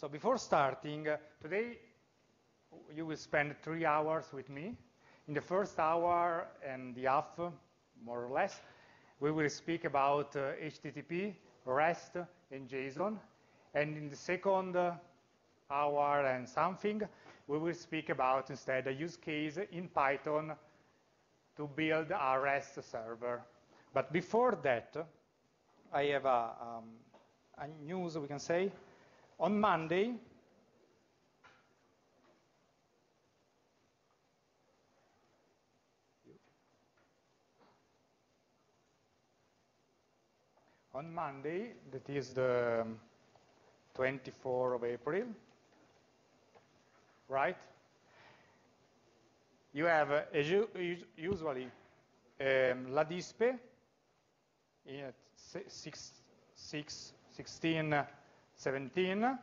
So before starting, uh, today you will spend three hours with me. In the first hour and the half, more or less, we will speak about uh, HTTP, REST, and JSON. And in the second uh, hour and something, we will speak about instead a use case in Python to build a REST server. But before that, I have a, um, a news, we can say. On Monday, on Monday, that is the 24th of April, right? You have, uh, as you, usually, um, La Dispe, in six, six, 16, 17,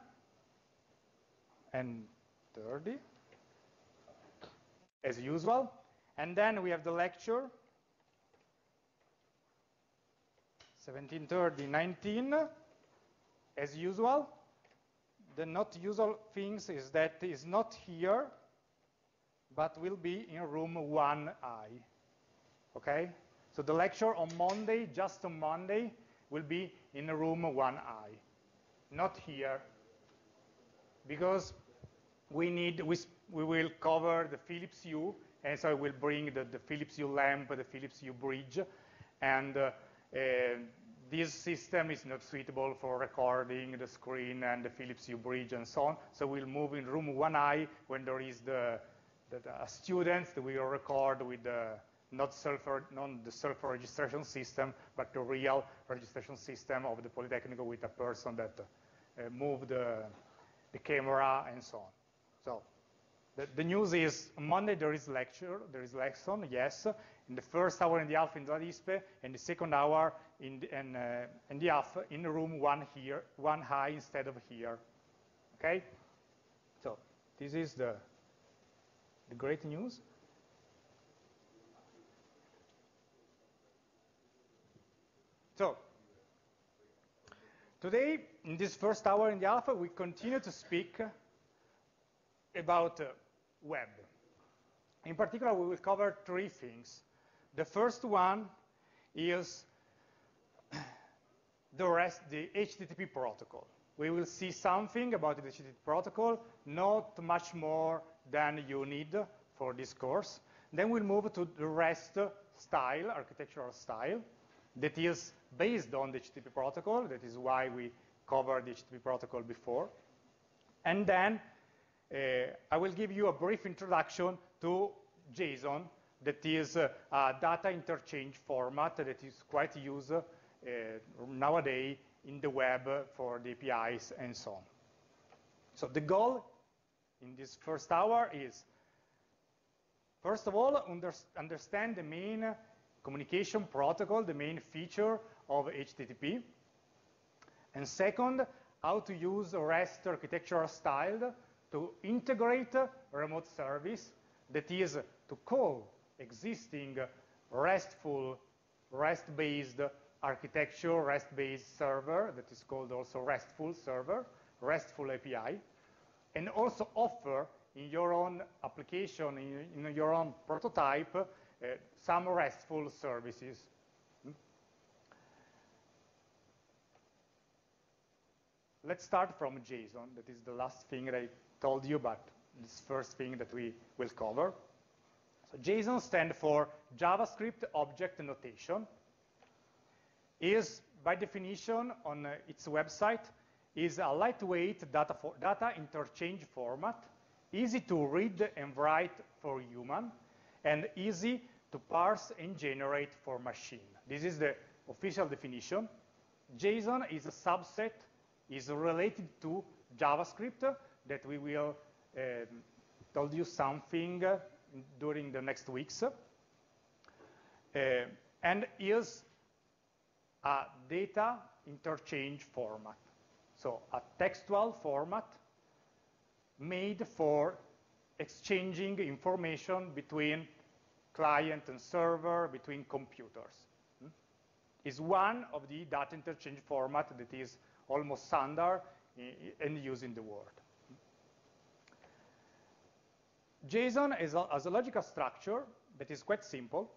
and 30, as usual. And then we have the lecture, 17, 30, 19, as usual. The not usual things is that is not here, but will be in room 1I. Okay? So the lecture on Monday, just on Monday, will be in room 1I, not here, because we need, we, we will cover the Philips Hue, and so I will bring the, the Philips Hue lamp, the Philips Hue bridge, and uh, uh, this system is not suitable for recording the screen and the Philips Hue bridge and so on, so we'll move in room 1I when there is the, the, the students that will record with the not, the self-registration system, but the real registration system of the Polytechnic with a person that uh, moved the, the camera and so on. So the, the, news is Monday there is lecture, there is lesson, yes. In the first hour in the half in La Dispe, and the second hour in the, in, uh, the half in the room one here, one high instead of here. Okay? So this is the, the great news. So, today, in this first hour in the alpha, we continue to speak about uh, web. In particular, we will cover three things. The first one is the rest, the HTTP protocol. We will see something about the HTTP protocol, not much more than you need for this course. Then we'll move to the REST style, architectural style, that is based on the HTTP protocol. That is why we covered the HTTP protocol before. And then uh, I will give you a brief introduction to JSON, that is uh, a data interchange format that is quite used uh, nowadays in the web for the APIs and so on. So the goal in this first hour is, first of all, under understand the main communication protocol, the main feature of HTTP. And second, how to use REST architectural style to integrate remote service, that is to call existing RESTful, REST-based architecture, REST-based server, that is called also RESTful server, RESTful API, and also offer in your own application, in, in your own prototype, some RESTful services. Let's start from JSON. That is the last thing that I told you, but this first thing that we will cover. So JSON stands for JavaScript Object Notation. Is, by definition, on uh, its website, is a lightweight data, for, data interchange format, easy to read and write for human, and easy to parse and generate for machine. This is the official definition. JSON is a subset is related to JavaScript that we will um, tell you something during the next weeks. Uh, and is a data interchange format. So a textual format made for exchanging information between client and server, between computers. Hmm? Is one of the data interchange format that is almost standard and use in the world. JSON is a, has a logical structure that is quite simple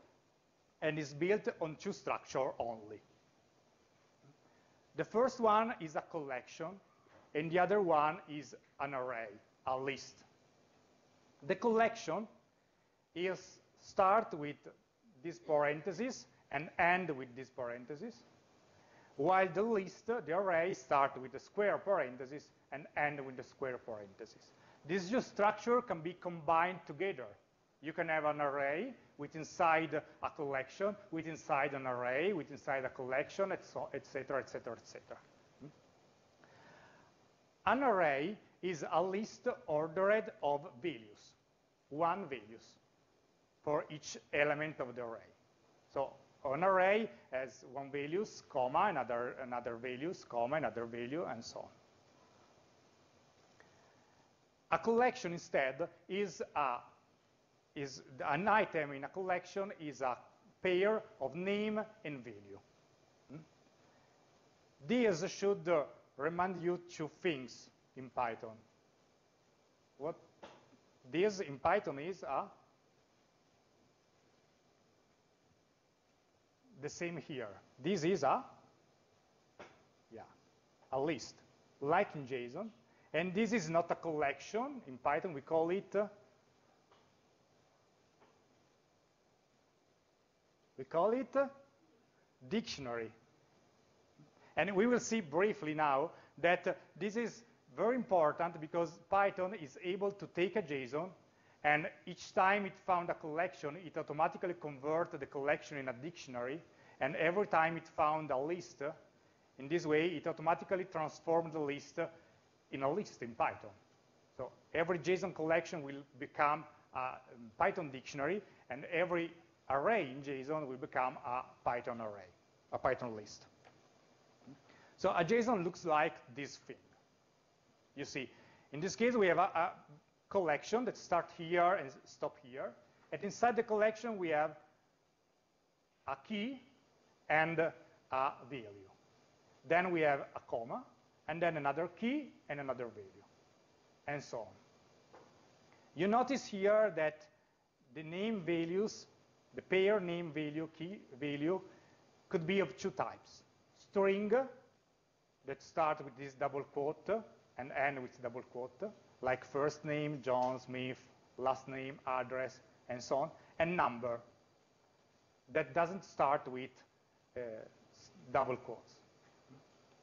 and is built on two structures only. The first one is a collection, and the other one is an array, a list. The collection is start with this parenthesis and end with this parenthesis, while the list, the array, start with the square parenthesis and end with the square parenthesis. This structure can be combined together. You can have an array with inside a collection, with inside an array, with inside a collection, etc., etc., etc. An array is a list ordered of values, one values for each element of the array. So an array has one values, comma, another, another values, comma, another value, and so on. A collection instead is, a, is an item in a collection is a pair of name and value. Hmm? This should uh, remind you two things in Python. What this in Python is a the same here. This is a, yeah, a list, like in JSON. And this is not a collection. In Python, we call it, uh, we call it uh, dictionary. And we will see briefly now that uh, this is very important because Python is able to take a JSON and each time it found a collection, it automatically converted the collection in a dictionary. And every time it found a list, in this way, it automatically transformed the list in a list in Python. So every JSON collection will become a Python dictionary, and every array in JSON will become a Python array, a Python list. So a JSON looks like this thing. You see, in this case, we have a, a collection that starts here and stop here. And inside the collection, we have a key and a value. Then we have a comma, and then another key and another value, and so on. You notice here that the name values, the pair name value, key value, could be of two types. String, that start with this double quote and end with double quote, like first name, John Smith, last name, address, and so on, and number that doesn't start with uh, double quotes.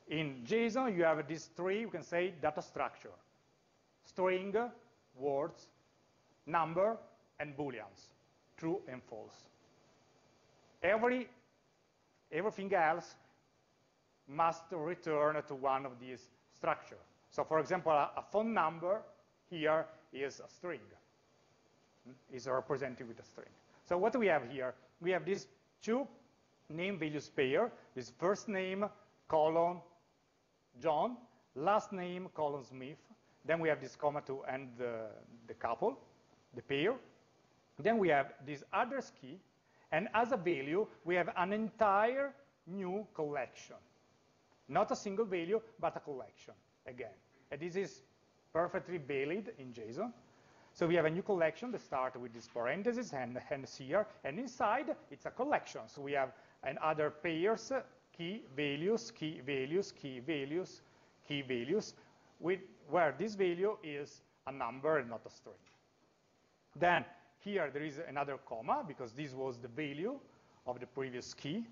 In JSON, you have these three, you can say, data structure. String, words, number, and booleans, true and false. Every, everything else must return to one of these structures. So for example, a, a, phone number here is a string, hmm, is represented with a string. So what do we have here? We have these two name values pair, this first name, colon, John, last name, colon, Smith. Then we have this comma to end the, the couple, the pair. Then we have this address key, and as a value, we have an entire new collection. Not a single value, but a collection, again. And this is perfectly valid in JSON. So we have a new collection that starts with this parenthesis and hence here, and inside it's a collection. So we have and other pairs, key values, key values, key values, key values, with, where this value is a number and not a string. Then here there is another comma because this was the value of the previous key.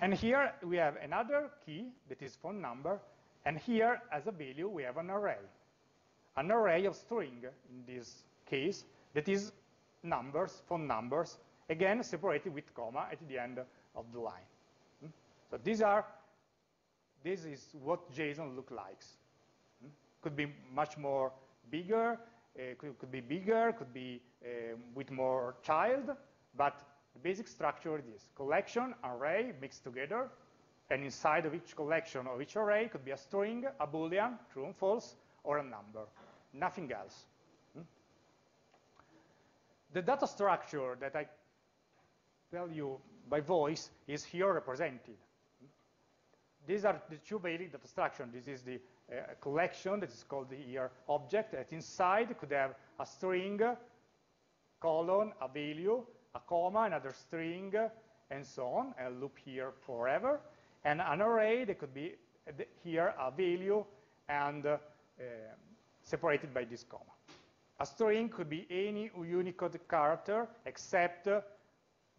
And here we have another key that is phone number. And here, as a value, we have an array. An array of string, in this case, that is numbers, phone numbers, again separated with comma at the end of the line. Hmm? So these are, this is what JSON looks like. Hmm? Could be much more bigger, uh, could, be bigger, could be uh, with more child, but the basic structure is collection, array mixed together, and inside of each collection or each array could be a string, a boolean, true and false, or a number, nothing else. Hmm? The data structure that I tell you by voice is here represented. These are the two basic data structure. This is the a collection that is called the here object that inside could have a string, colon, a value, a comma, another string, and so on, and loop here forever. And an array that could be here a value and uh, separated by this comma. A string could be any Unicode character except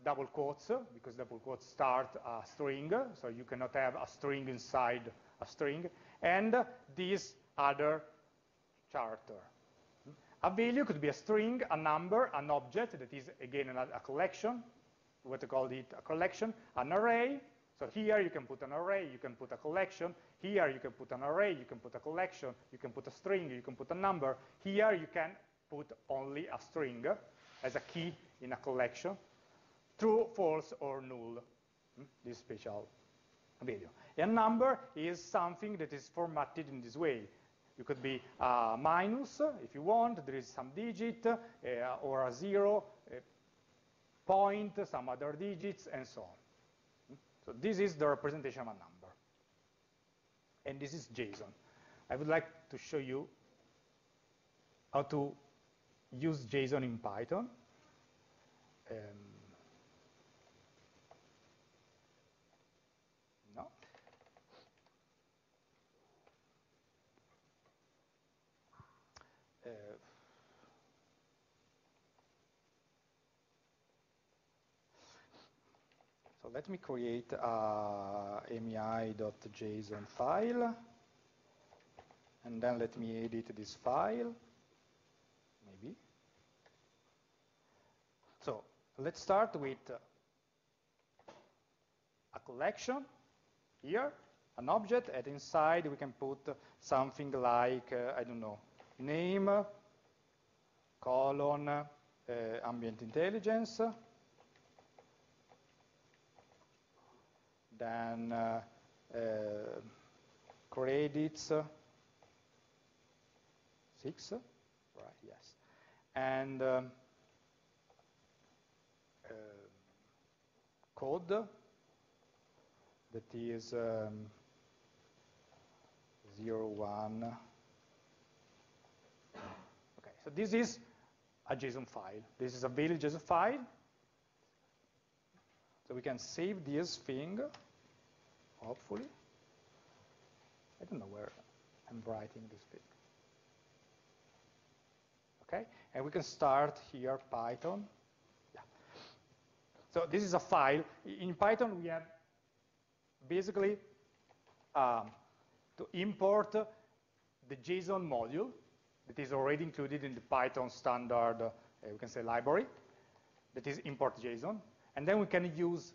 double quotes, because double quotes start a string, so you cannot have a string inside a string, and this other character. A value could be a string, a number, an object that is, again, a collection, what we call it a collection, an array. So here you can put an array, you can put a collection. Here you can put an array, you can put a collection, you can put a string, you can put a number. Here you can put only a string as a key in a collection. True, false, or null, hmm, this special value. A number is something that is formatted in this way. It could be a minus, if you want, there is some digit, uh, or a zero, a point, some other digits, and so on. So this is the representation of a number. And this is JSON. I would like to show you how to use JSON in Python. Um, So let me create a mei.json file, and then let me edit this file, maybe. So let's start with a collection here, an object, and inside we can put something like, uh, I don't know, name, colon, uh, ambient intelligence, then uh, uh, credits, six, right, yes, and um, uh, code that is um, zero one. Okay, so this is a JSON file. This is a valid JSON file. So we can save this thing hopefully. I don't know where I'm writing this bit. Okay, and we can start here Python. Yeah. So this is a file. In Python, we have basically um, to import the JSON module that is already included in the Python standard, uh, we can say library, that is import JSON. And then we can use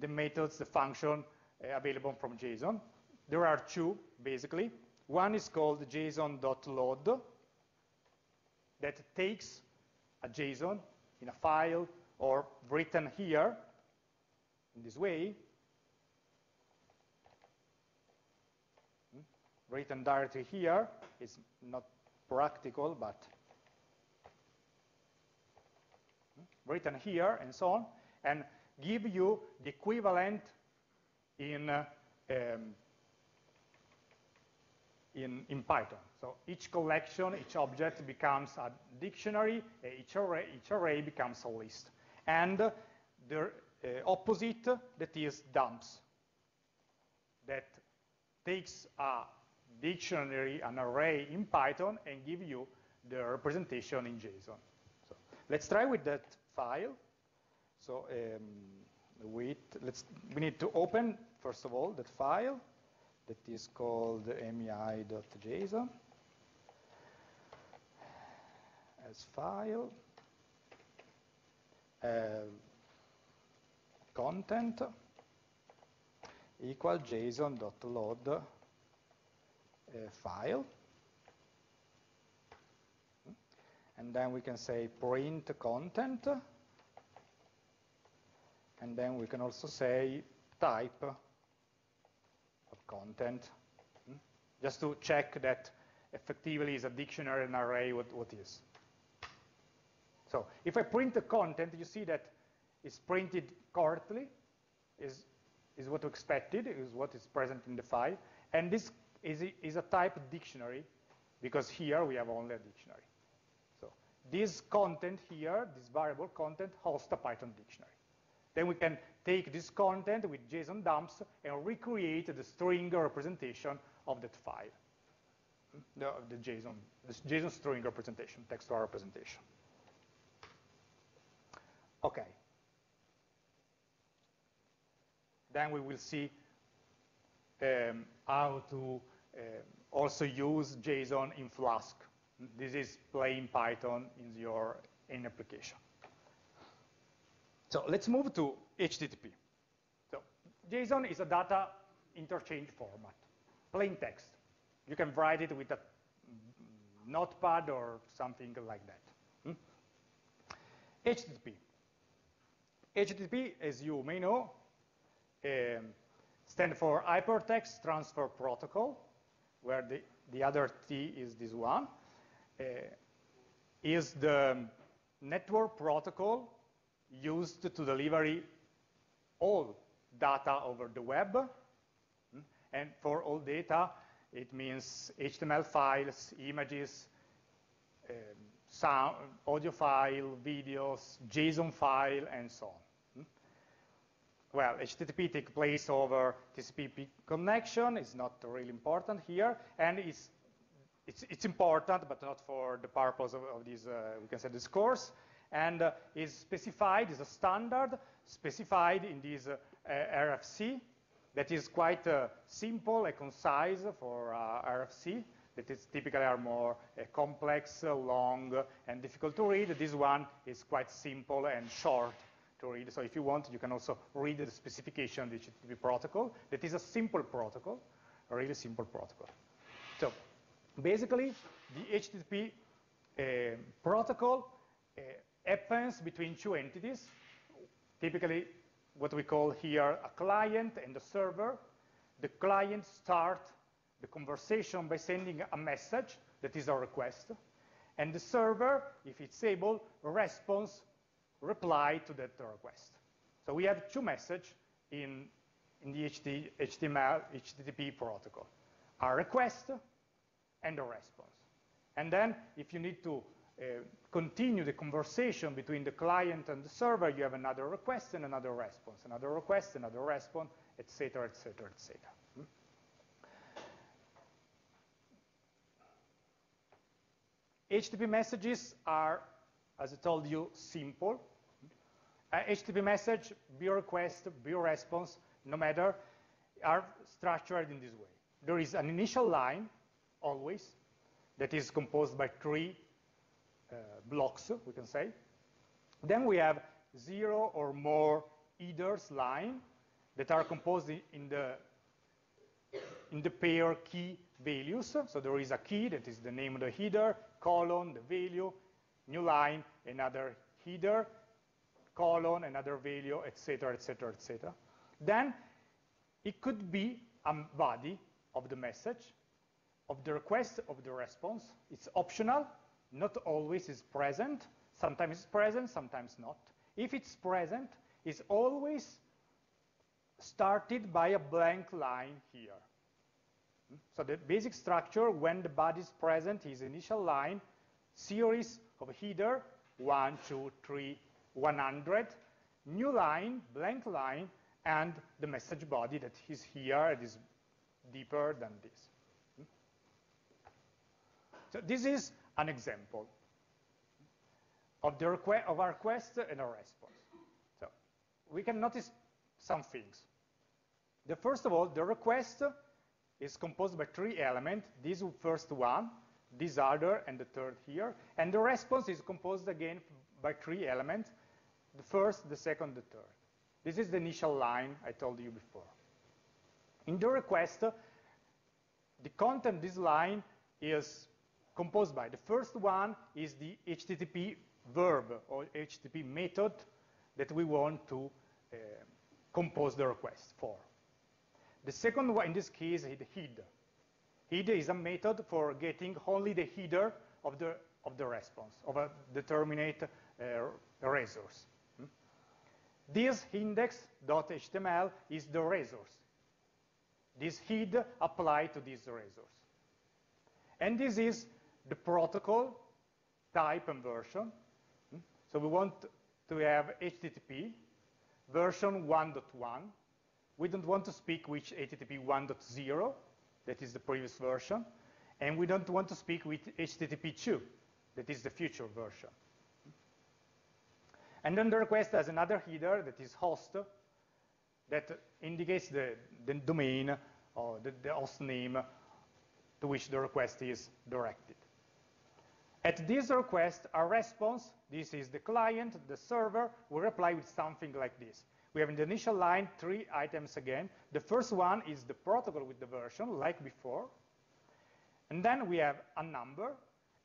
the methods, the function uh, available from JSON. There are two, basically. One is called json.load that takes a JSON in a file or written here in this way, hmm? written directly here is not practical, but hmm? written here and so on. And give you the equivalent in, uh, um, in, in Python. So each collection, each object becomes a dictionary, each array, each array becomes a list. And the uh, opposite, that is dumps, that takes a dictionary, an array in Python, and give you the representation in JSON. So let's try with that file. So um, wait, let's, we need to open, first of all, that file that is called mei.json as file, uh, content equal json.load uh, file. And then we can say print content and then we can also say type of content, hmm? just to check that effectively is a dictionary and array what, what is. So if I print the content, you see that it's printed correctly, is, is what expected, is what is present in the file. And this is a, is a type dictionary because here we have only a dictionary. So this content here, this variable content, hosts a Python dictionary. Then we can take this content with JSON dumps and recreate the string representation of that file, the, the JSON, the JSON string representation, textual representation. Okay. Then we will see um, how to uh, also use JSON in Flask. This is plain Python in your in application. So let's move to HTTP. So JSON is a data interchange format, plain text. You can write it with a notepad or something like that. Hmm? HTTP. HTTP, as you may know, um, stands for Hypertext Transfer Protocol, where the, the other T is this one, uh, is the network protocol used to deliver all data over the web. Hmm? And for all data, it means HTML files, images, um, sound, audio file, videos, JSON file, and so on. Hmm? Well, HTTP takes place over TCP connection. It's not really important here, and it's it's, it's important, but not for the purpose of, of this, uh, we can say, this course and uh, is specified, is a standard specified in this uh, RFC that is quite uh, simple and concise for RFC that is typically are more uh, complex, uh, long, and difficult to read. This one is quite simple and short to read. So if you want, you can also read the specification of the HTTP protocol. That is a simple protocol, a really simple protocol. So basically, the HTTP protocol happens between two entities, typically what we call here a client and a server. The client starts the conversation by sending a message that is a request, and the server, if it's able, responds, reply to that request. So we have two messages in, in the HTML, HTTP protocol, a request and a response. And then if you need to continue the conversation between the client and the server, you have another request and another response, another request, another response, etc., etc., etc. HTTP messages are, as I told you, simple. Uh, HTTP message, be request, be response, no matter, are structured in this way. There is an initial line, always, that is composed by three uh, Uh, blocks, we can say. Then we have zero or more headers line that are composed in the in the pair key values. So there is a key that is the name of the header, colon, the value, new line, another header, colon, another value, etc., etc., etc. Then it could be a body of the message, of the request, of the response. It's optional, not always is present. Sometimes it's present, sometimes not. If it's present, it's always started by a blank line here. Hmm? So the basic structure, when the body is present, is initial line, series of header, 1, 2, 3, 100, new line, blank line, and the message body that is here, is deeper than this. Hmm? So this is an example of, the of our request and our response. So we can notice some things. The first of all, the request is composed by three elements. This first one, this other, and the third here. And the response is composed again by three elements, the first, the second, the third. This is the initial line I told you before. In the request, the content of this line is composed by. The first one is the HTTP verb or HTTP method that we want to uh, compose the request for. The second one, in this case, is the header. Header is a method for getting only the header of the, of the response, of a determinate uh, resource. Hmm? This index.html is the resource. this head applied to this resource. And this is the protocol type and version. Hmm? So we want to have HTTP version 1.1. We don't want to speak with HTTP 1.0, that is the previous version, and we don't want to speak with HTTP 2, that is the future version. And then the request has another header that is host, that indicates the, the domain or the, the host name to which the request is directed. At this request, our response, this is the client, the server, will reply with something like this. We have in the initial line three items again. The first one is the protocol with the version, like before. And then we have a number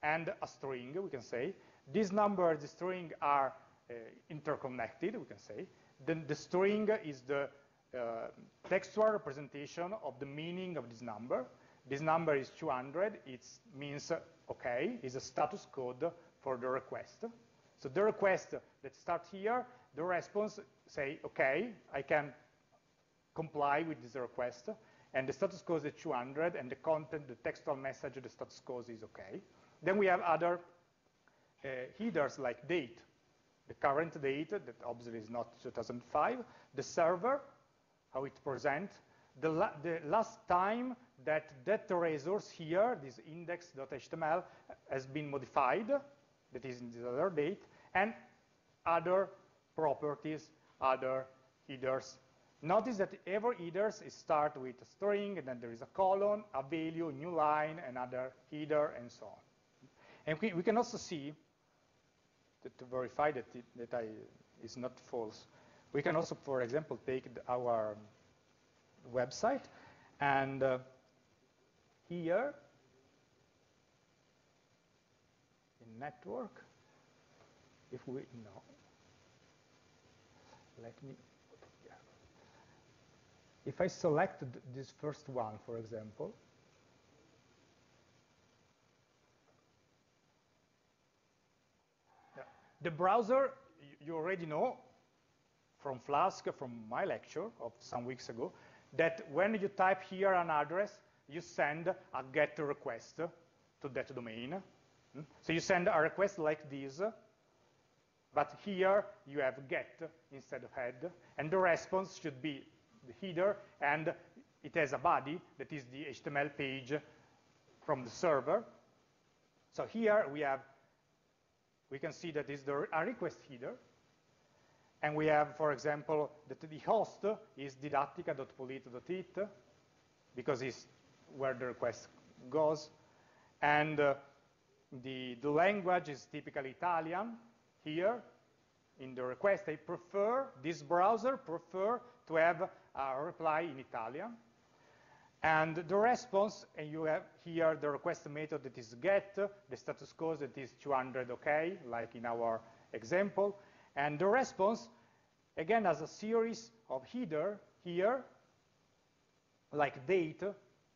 and a string, we can say. These numbers, the string, are uh, interconnected, we can say. Then the string is the uh, textual representation of the meaning of this number. This number is 200. It means uh, OK. is a status code for the request. So the request that starts here, the response say, OK, I can comply with this request. And the status code is 200, and the content, the textual message, the status code is OK. Then we have other uh, headers like date, the current date, that obviously is not 2005, the server, how it presents, the, la the last time that that resource here, this index.html, has been modified, that is in this other date, and other properties, other headers. Notice that every headers is start with a string, and then there is a colon, a value, new line, another header, and so on. And we, we can also see, to, to verify that it that I, is not false, we can also, for example, take the, our website, and uh, here in network, if we know, let me, if I select this first one, for example, the browser, you already know from Flask, from my lecture of some weeks ago, that when you type here an address, you send a GET request to that domain. Hmm? So you send a request like this, but here you have GET instead of head, and the response should be the header, and it has a body that is the HTML page from the server. So here we have, we can see that is the a request header, and we have, for example, that the host is didattica.polito.it because it's where the request goes. And uh, the, the language is typically Italian here in the request. I prefer, this browser prefer to have a reply in Italian. And the response, and you have here the request method that is get, the status code that is 200 OK, like in our example. And the response, again, has a series of header here, like date,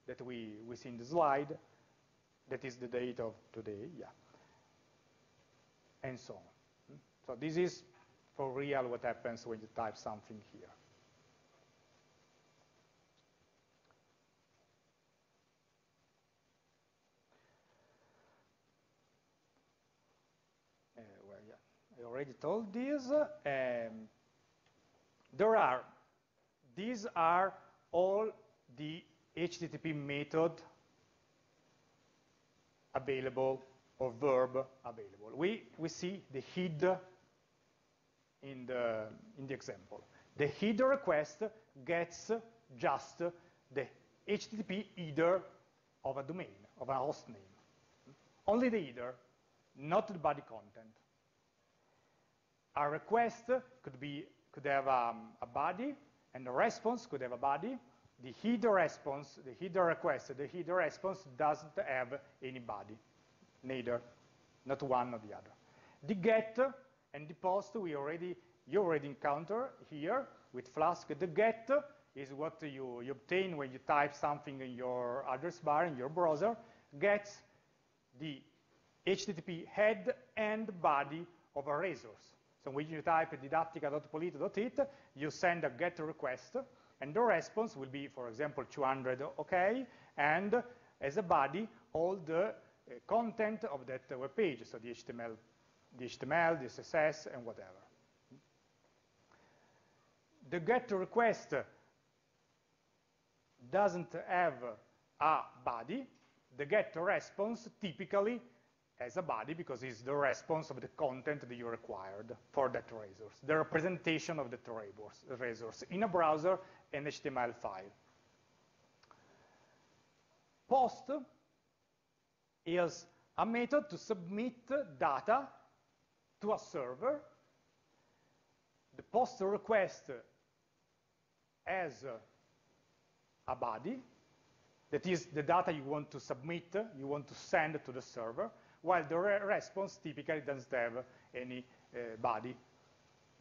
that we, we see in the slide. That is the date of today, yeah. And so on. So this is for real what happens when you type something here. I already told this. Um, there are, these are all the HTTP method available or verb available. We, we see the head in the, in the example. The header request gets just the HTTP header of a domain, of a host name. Only the header, not the body content. A request could, be, could have um, a body, and a response could have a body. The header response, the header request, the header response doesn't have any body, neither, not one or the other. The get and the post we already, you already encounter here with Flask. The get is what you, you obtain when you type something in your address bar in your browser, gets the HTTP head and body of a resource. So when you type didattica.polito.it, you send a GET request, And the response will be, for example, 200 OK, and as a body, all the uh, content of that web page, so the HTML, the HTML, the CSS, and whatever. The GET request doesn't have a body. The GET response typically has a body because it's the response of the content that you required for that resource, the representation of that resource in a browser and HTML file. Post is a method to submit data to a server. The post request has a body, that is the data you want to submit, you want to send to the server, while the re response typically doesn't have any uh, body.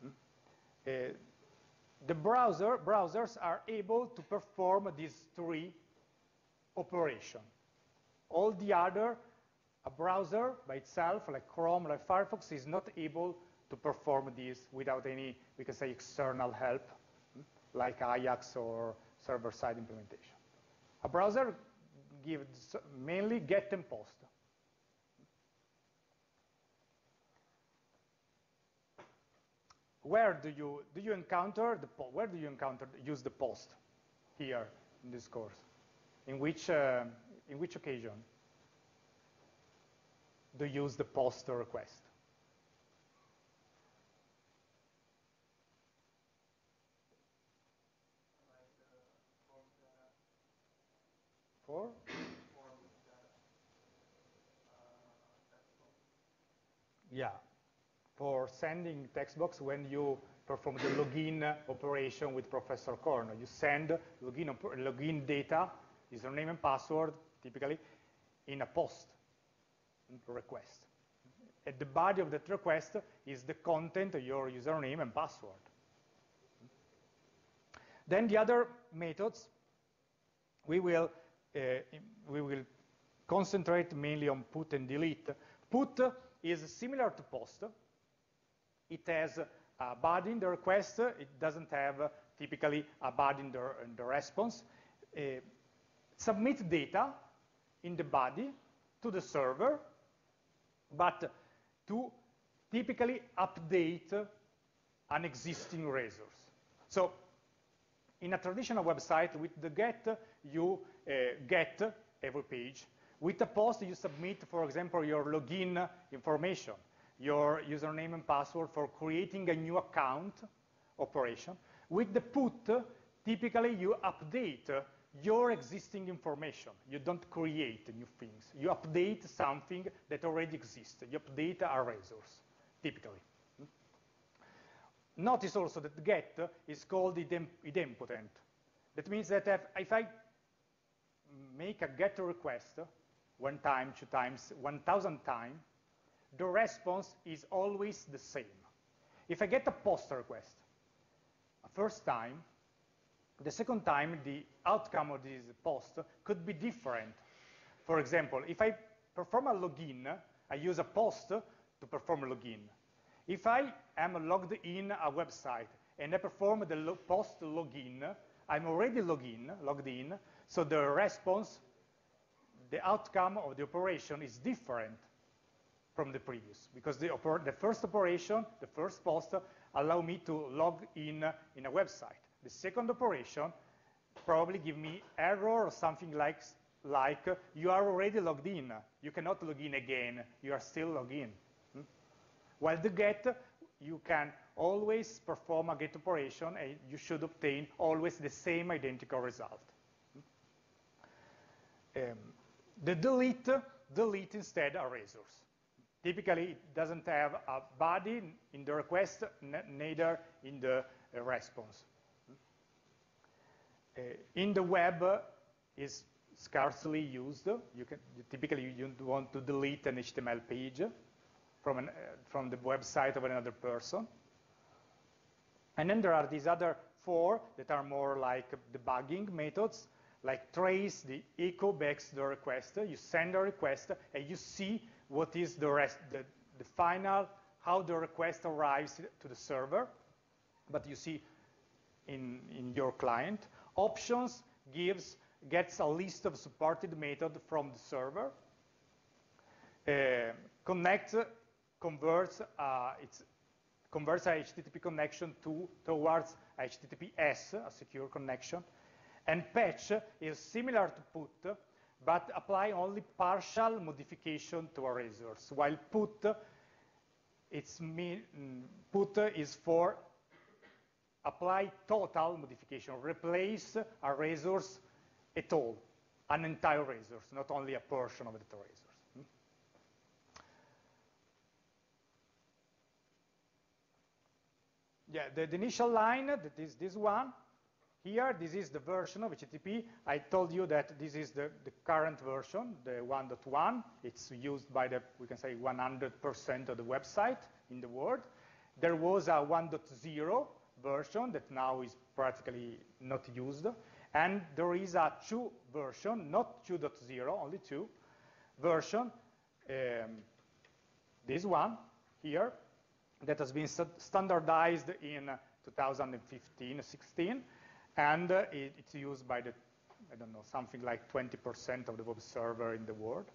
Mm? Uh, the browser, browsers are able to perform these three operations. All the other, a browser by itself, like Chrome, like Firefox, is not able to perform this without any, we can say, external help, mm? like Ajax or server-side implementation. A browser gives mainly get and post. Where do you do you encounter the where do you encounter use the post here in this course? In which uh, in which occasion do you use the post request? For? Yeah, for sending text box when you perform the login operation with Professor Corno. You send login, login data, username and password, typically, in a post request. At the body of that request is the content of your username and password. Then the other methods, we will, uh, we will concentrate mainly on put and delete. Put is similar to post. It has a body in the request. It doesn't have typically a body in the, in the response. Uh, submit data in the body to the server, but to typically update an existing resource. So in a traditional website, with the get, you uh, get every page. With the post, you submit, for example, your login information, your username and password for creating a new account operation. With the put, typically you update your existing information. You don't create new things. You update something that already exists. You update a resource, typically. Notice also that get is called idem idempotent. That means that if, if I make a get request one time, two times, 1,000 times, the response is always the same. If I get a post request, a first time, the second time, the outcome of this post could be different. For example, if I perform a login, I use a post to perform a login. If I am logged in a website and I perform the lo post login, I'm already logged in, so the response, the outcome of the operation is different from the previous because the, the first operation, the first post, allow me to log in in a website. The second operation probably give me error or something like, like you are already logged in. You cannot log in again. You are still logged in. Hmm? While the get, you can always perform a get operation and you should obtain always the same identical result. Hmm? Um, the delete, delete instead a resource. Typically, it doesn't have a body in the request, neither in the response. Uh, in the web uh, is scarcely used. You can typically you don't want to delete an HTML page from, an, uh, from the website of another person. And then there are these other four that are more like debugging methods, like trace the echo back the request. You send a request and you see what is the rest, the, the final, how the request arrives to the server. But you see in, in your client. Options gives gets a list of supported methods from the server. Uh, connect converts uh, its converts a HTTP connection to towards HTTPS, a secure connection. And patch is similar to put, but apply only partial modification to a resource, while put it's mean, put is for apply total modification, replace a resource at all, an entire resource, not only a portion of the resource. Hmm? Yeah, the, the, initial line, that is this one, here, this is the version of HTTP. I told you that this is the, the current version, the 1.1. It's used by the, we can say, 100% of the website in the world. There was a 1.0 version that now is practically not used. And there is a 2 version, not 2.0, only 2 version, um, this one here, that has been standardized in 2015-16, and uh, it, it's used by the, I don't know, something like 20% of the web server in the world.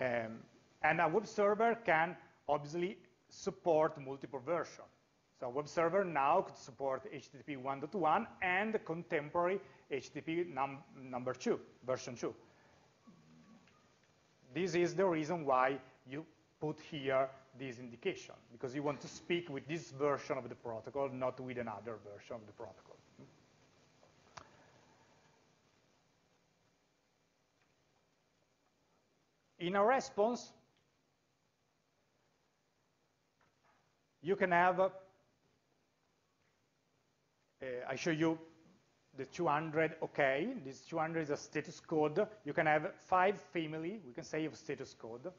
Um, and a web server can obviously support multiple versions. So a web server now could support HTTP 1.1 and contemporary HTTP num number 2, version 2. This is the reason why you put here this indication, because you want to speak with this version of the protocol, not with another version of the protocol. In a response, you can have, uh, I show you the 200 OK. This 200 is a status code. You can have five family, we can say, of status code.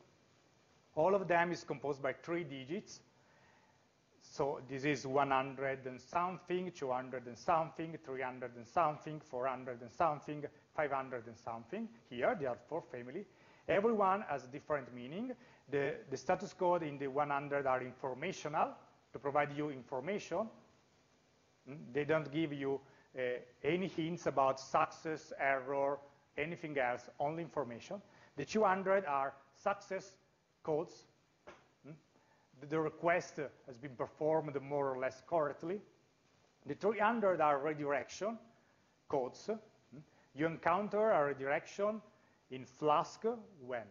All of them is composed by three digits. So this is 100 and something, 200 and something, 300 and something, 400 and something, 500 and something. Here, there are four family. Everyone has a different meaning. The, the status code in the 100 are informational, to provide you information. Hmm? They don't give you uh, any hints about success, error, anything else, only information. The 200 are success codes. Hmm? The request has been performed more or less correctly. The 300 are redirection codes. Hmm? You encounter a redirection in Flask when?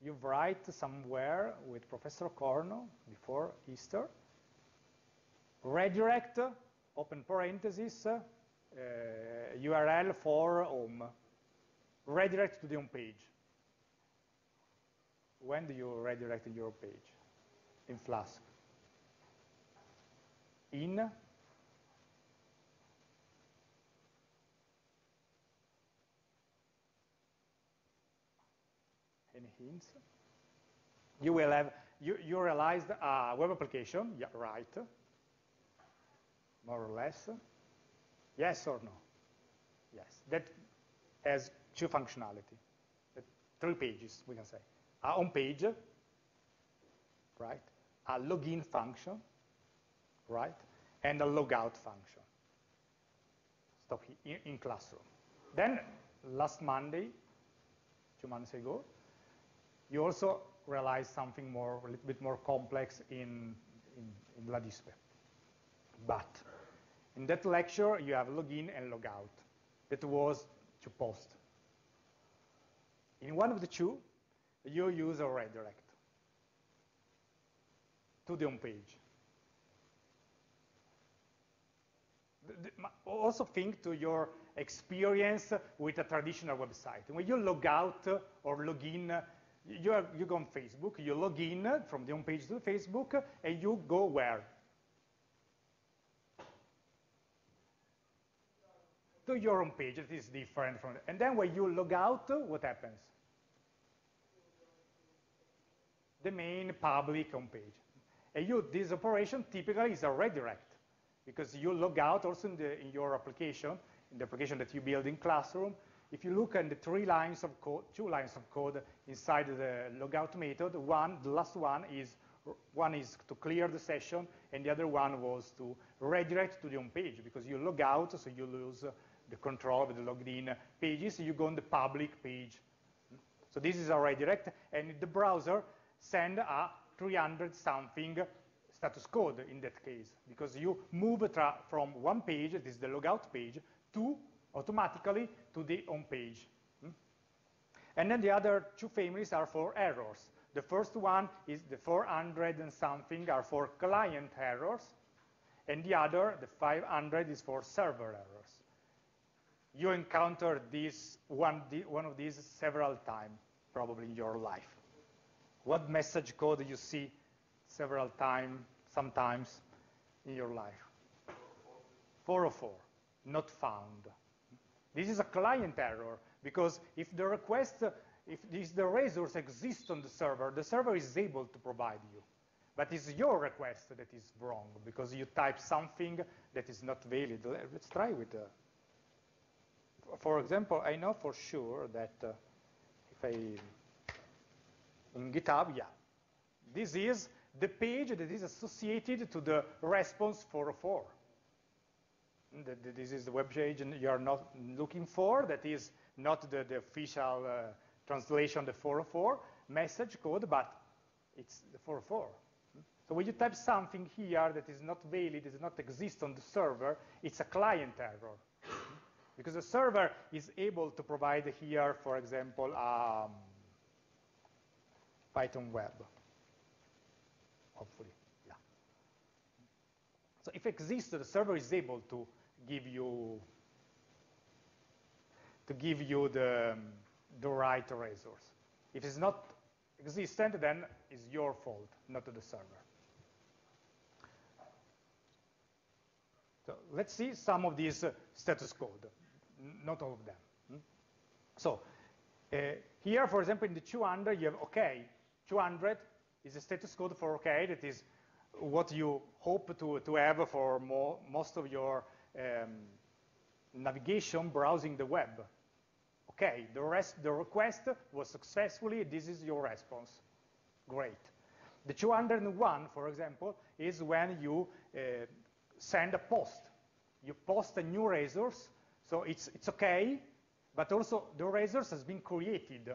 You write somewhere with Professor Corno before Easter, redirect, open parentheses, uh, URL for home, redirect to the home page. When do you redirect your page? In Flask. In any hints? You will have, you, you realized a web application, yeah, right, more or less. Yes or no? Yes. That has two functionality, three pages, we can say. A home page, right? A login function, right? And a logout function. Stop here in, in classroom. Then last Monday, two months ago, you also realize something more, a little bit more complex in, in, in LaDispe. But in that lecture, you have login and logout. That was to post. In one of the two, you use a redirect to the home page. Also think to your experience with a traditional website. When you log out or log in, you, you go on Facebook, you log in from the home page to Facebook, and you go where? to your home page. It is different from. And then when you log out, what happens? The main public home page. And you, this operation typically is a redirect because you log out also in, the, in your application, in the application that you build in Classroom, if you look at the three lines of code, two lines of code inside the logout method, one, the last one is one is to clear the session, and the other one was to redirect to the home page because you log out, so you lose the control of the logged in pages, you go on the public page. So this is a redirect, and the browser send a 300 something status code in that case, because you move from one page, this is the logout page, to automatically to the home page. Hmm? And then the other two families are for errors. The first one is the 400 and something are for client errors, and the other, the 500, is for server errors. You encounter this one, one of these several times, probably in your life. What message code you see several times, sometimes in your life? 404, not found. This is a client error because if the request, if the resource exists on the server, the server is able to provide you. But it's your request that is wrong because you type something that is not valid. Let's try with, uh, for example, I know for sure that uh, if I, in GitHub, yeah, this is the page that is associated to the response 404 this is the web page you are not looking for. That is not the, the official uh, translation, the 404 message code, but it's the 404. So when you type something here that is not valid, does not exist on the server, it's a client error. because the server is able to provide here, for example, um, Python web, hopefully, yeah. So if it exists, the server is able to give you to give you the, the right resource. If it's not existent, then it's your fault, not the server. So let's see some of these uh, status code, not all of them. Hmm? So uh, here, for example, in the 200, you have OK. 200 is a status code for OK. That is what you hope to, to have for most of your um, navigation browsing the web. Okay, the, rest, the request was successfully, this is your response. Great. The 201, for example, is when you uh, send a post. You post a new resource, so it's, it's okay, but also the resource has been created.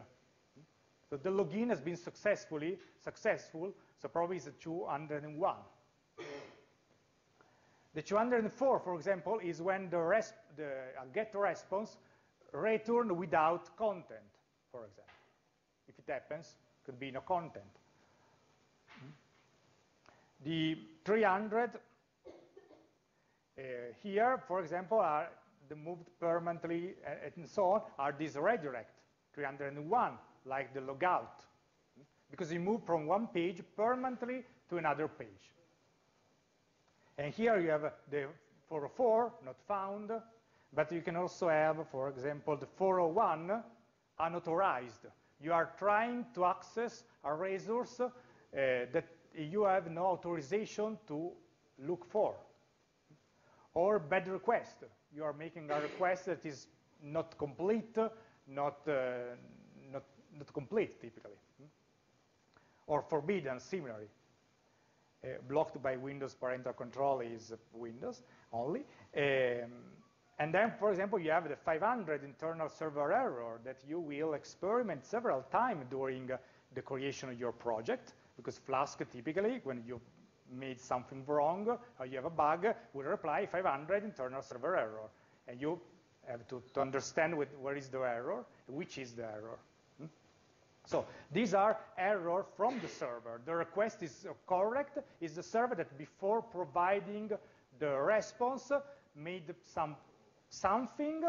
So the login has been successfully successful, so probably it's a 201. The 204, for example, is when the, the uh, get response return without content, for example. If it happens, could be no content. The 300 uh, here, for example, are the moved permanently uh, and so on, are these redirect, 301, like the logout, because you move from one page permanently to another page. And here you have the 404, not found, but you can also have, for example, the 401, unauthorized. You are trying to access a resource uh, that you have no authorization to look for. Or bad request. You are making a request that is not complete, not, uh, not, not complete, typically. Or forbidden, similarly. Uh, blocked by Windows parental control is Windows only. Um, and then, for example, you have the 500 internal server error that you will experiment several times during uh, the creation of your project, because Flask typically, when you made something wrong or you have a bug, will reply 500 internal server error. And you have to, to understand with, where is the error, which is the error. So these are error from the server. The request is correct, It's the server that before providing the response made some something,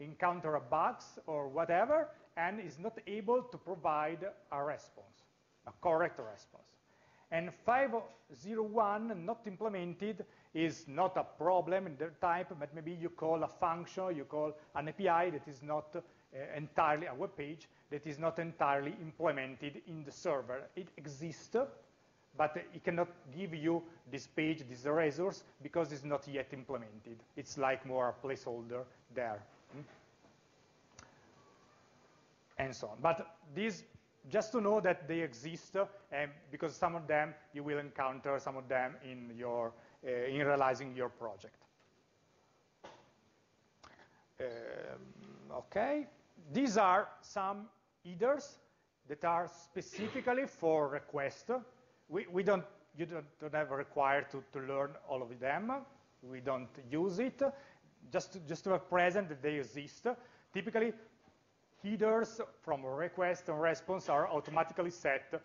encounter a bugs or whatever, and is not able to provide a response, a correct response. And 501 not implemented is not a problem in the type, but maybe you call a function, you call an API that is not entirely a web page, that is not entirely implemented in the server. It exists, but it cannot give you this page, this resource, because it's not yet implemented. It's like more a placeholder there. Hmm? and so on. But these, just to know that they exist, and because some of them you will encounter some of them in your uh, in realizing your project. Um, okay, these are some headers that are specifically for request. We, we don't, you don't, don't have required to, to learn all of them. We don't use it. Just to, just to have present that they exist. Typically, headers from request and response are automatically set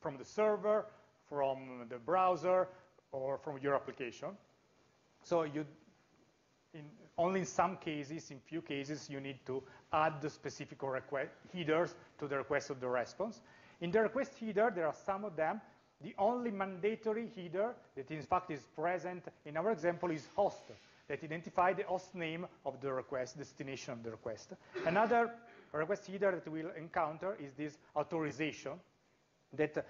from the server, from the browser, or from your application. So you, in, only in some cases, in few cases, you need to add the specific request headers to the request of the response. In the request header, there are some of them. The only mandatory header that in fact is present in our example is host, that identify the host name of the request, destination of the request. Another request header that we'll encounter is this authorization that uh,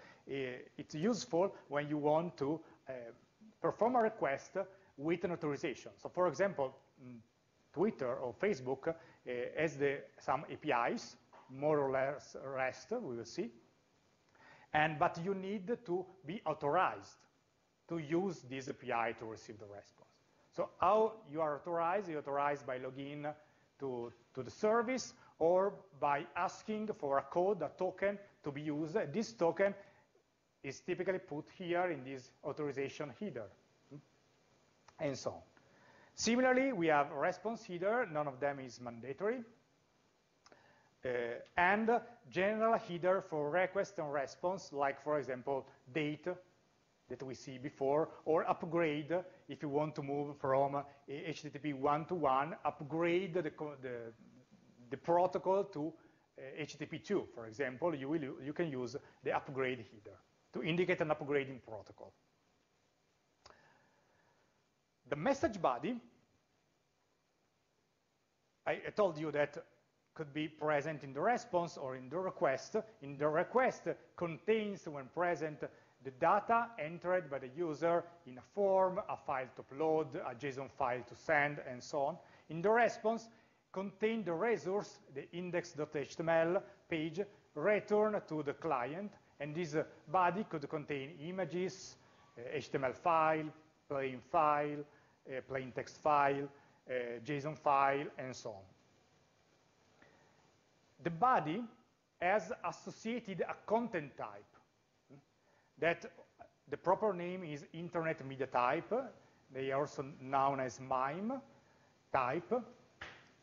it's useful when you want to uh, perform a request with an authorization. So for example, Twitter or Facebook eh, has the, some APIs, more or less REST, we will see. And, but you need to be authorized to use this API to receive the response. So how you are authorized? You're authorized by login to, to the service or by asking for a code, a token to be used. This token is typically put here in this authorization header, hmm? and so on. Similarly, we have response header. None of them is mandatory. Uh, and general header for request and response, like, for example, date that we see before, or upgrade if you want to move from HTTP one-to-one, upgrade the, the, the, protocol to uh, HTTP 2, for example, you, will, you can use the upgrade header to indicate an upgrading protocol. The message body, I, I told you that could be present in the response or in the request. In the request contains, when present, the data entered by the user in a form, a file to upload, a JSON file to send, and so on. In the response, contain the resource, the index.html page, returned to the client, and this body could contain images, HTML uh, file, plain file, uh, plain text file, JSON file, and so on. The body has associated a content type that the proper name is internet media type. They are also known as MIME type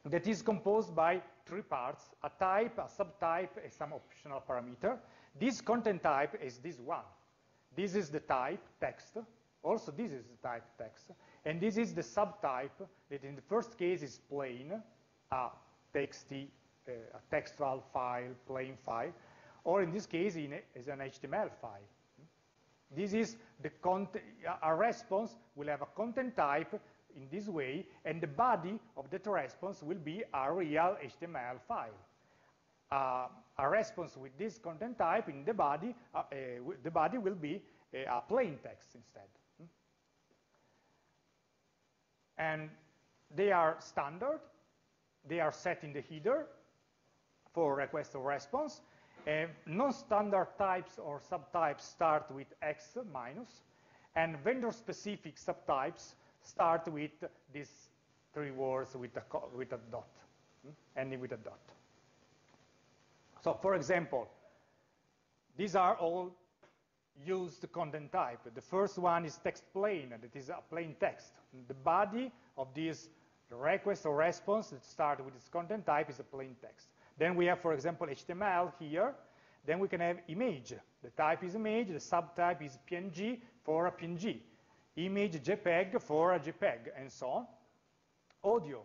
that is composed by three parts, a type, a subtype, and some optional parameter. This content type is this one. This is the type text. Also, this is the type text. And this is the subtype that in the first case is plain, a texty, uh, a textual file, plain file, or in this case in a, is an HTML file. This is the content, a response will have a content type in this way, and the body of that response will be a real HTML file. Uh, a response with this content type in the body, uh, uh, the body will be a plain text instead. And they are standard. They are set in the header for request or response. Uh, Non-standard types or subtypes start with X minus, and vendor-specific subtypes start with these three words with a, with a dot, hmm? ending with a dot. So for example, these are all used content type. The first one is text plain, that is a plain text. The body of this request or response that start with this content type is a plain text. Then we have, for example, HTML here. Then we can have image. The type is image, the subtype is PNG for a PNG image JPEG for a JPEG, and so on. Audio,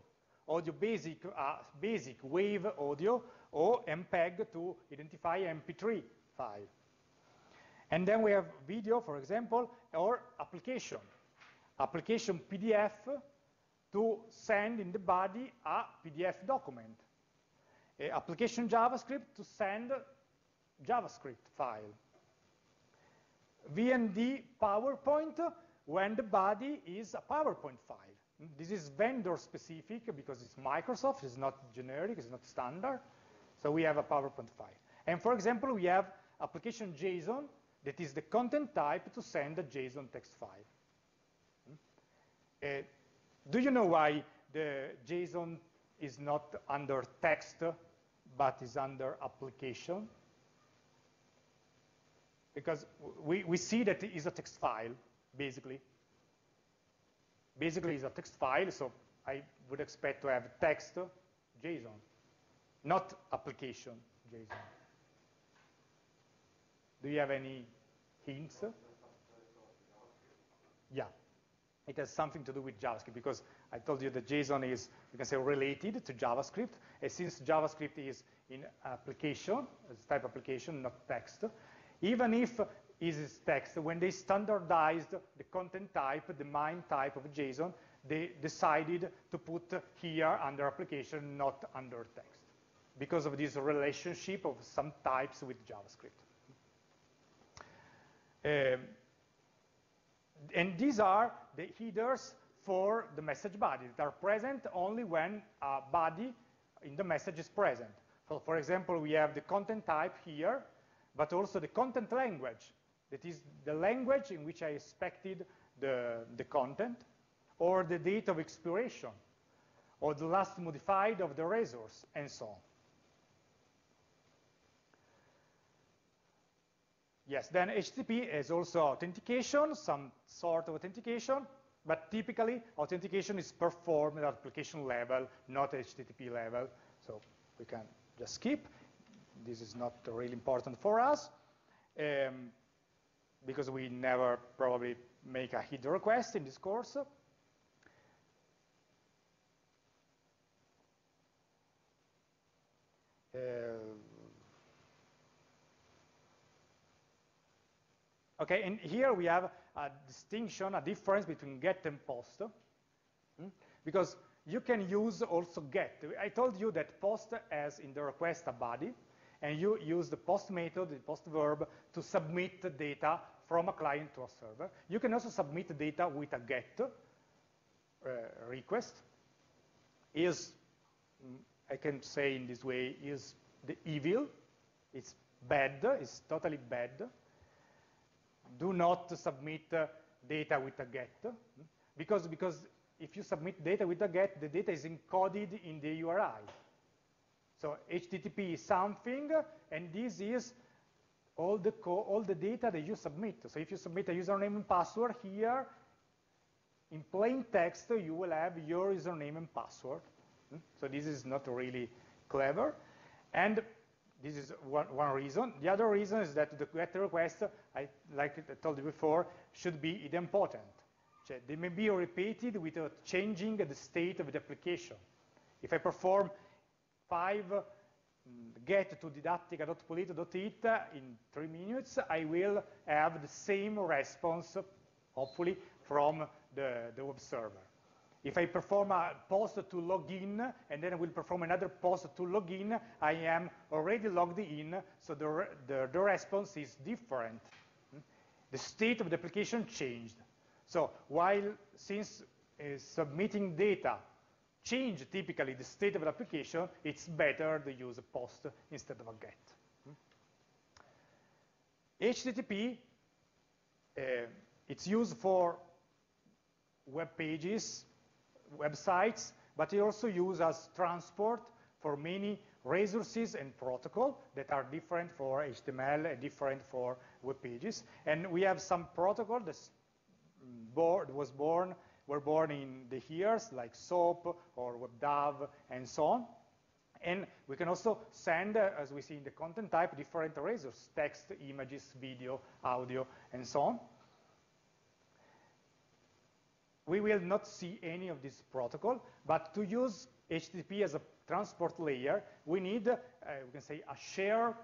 audio basic, uh, basic wave audio, or MPEG to identify MP3 file. And then we have video, for example, or application. Application PDF to send in the body a PDF document. A application JavaScript to send JavaScript file. VND PowerPoint when the body is a PowerPoint file. This is vendor specific because it's Microsoft, it's not generic, it's not standard. So we have a PowerPoint file. And for example, we have application JSON that is the content type to send a JSON text file. Uh, do you know why the JSON is not under text, but is under application? Because we, we see that it is a text file, basically. Basically, it's a text file, so I would expect to have text JSON, not application JSON. Do you have any hints? Yeah, it has something to do with JavaScript because I told you that JSON is, you can say, related to JavaScript. And since JavaScript is in application, as type application, not text, even if it is text, when they standardized the content type, the MIME type of JSON, they decided to put here under application, not under text, because of this relationship of some types with JavaScript. Um, and these are the headers for the message body that are present only when a body in the message is present. So for example, we have the content type here, but also the content language. That is the language in which I expected the, the content, or the date of expiration, or the last modified of the resource, and so on. Yes, then HTTP is also authentication, some sort of authentication, but typically authentication is performed at application level, not HTTP level. So we can just skip. This is not really important for us um, because we never probably make a header request in this course. Uh, Okay, and here we have a distinction, a difference between get and post. Hmm? Because you can use also get. I told you that post has in the request a body, and you use the post method, the post verb, to submit data from a client to a server. You can also submit data with a get uh, request. Is, I can say in this way, is the evil. It's bad, it's totally bad do not submit uh, data with a get, because, because if you submit data with a get, the data is encoded in the URI. So HTTP is something, and this is all the, all the data that you submit. So if you submit a username and password here, in plain text, you will have your username and password. So this is not really clever. And this is one, one reason. The other reason is that the GET request, I, like I told you before, should be idempotent. They may be repeated without changing the state of the application. If I perform five mm, get to didattica.polito.it in three minutes, I will have the same response, hopefully, from the, the web server. If I perform a post to login, and then I will perform another post to login, I am already logged in, so the, the, the response is different. The state of the application changed. So while since uh, submitting data change typically the state of the application, it's better to use a post instead of a get. HTTP, uh, it's used for web pages, websites, but it also used as transport for many resources and protocol that are different for HTML and different for web pages. And we have some protocol that was born, were born in the years, like SOAP or WebDAV and so on. And we can also send, as we see in the content type, different resources, text, images, video, audio, and so on we will not see any of this protocol, but to use HTTP as a transport layer, we need, uh, we can say, a share,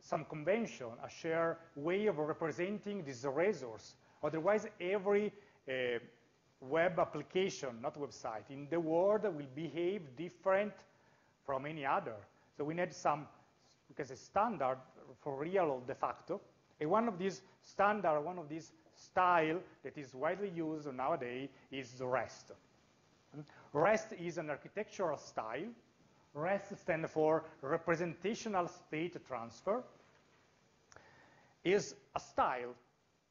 some convention, a share way of representing this resource. Otherwise, every uh, web application, not website, in the world will behave different from any other. So we need some, because a standard for real or de facto. And one of these standard, one of these style that is widely used nowadays is REST. REST is an architectural style. REST stands for Representational State Transfer, is a style.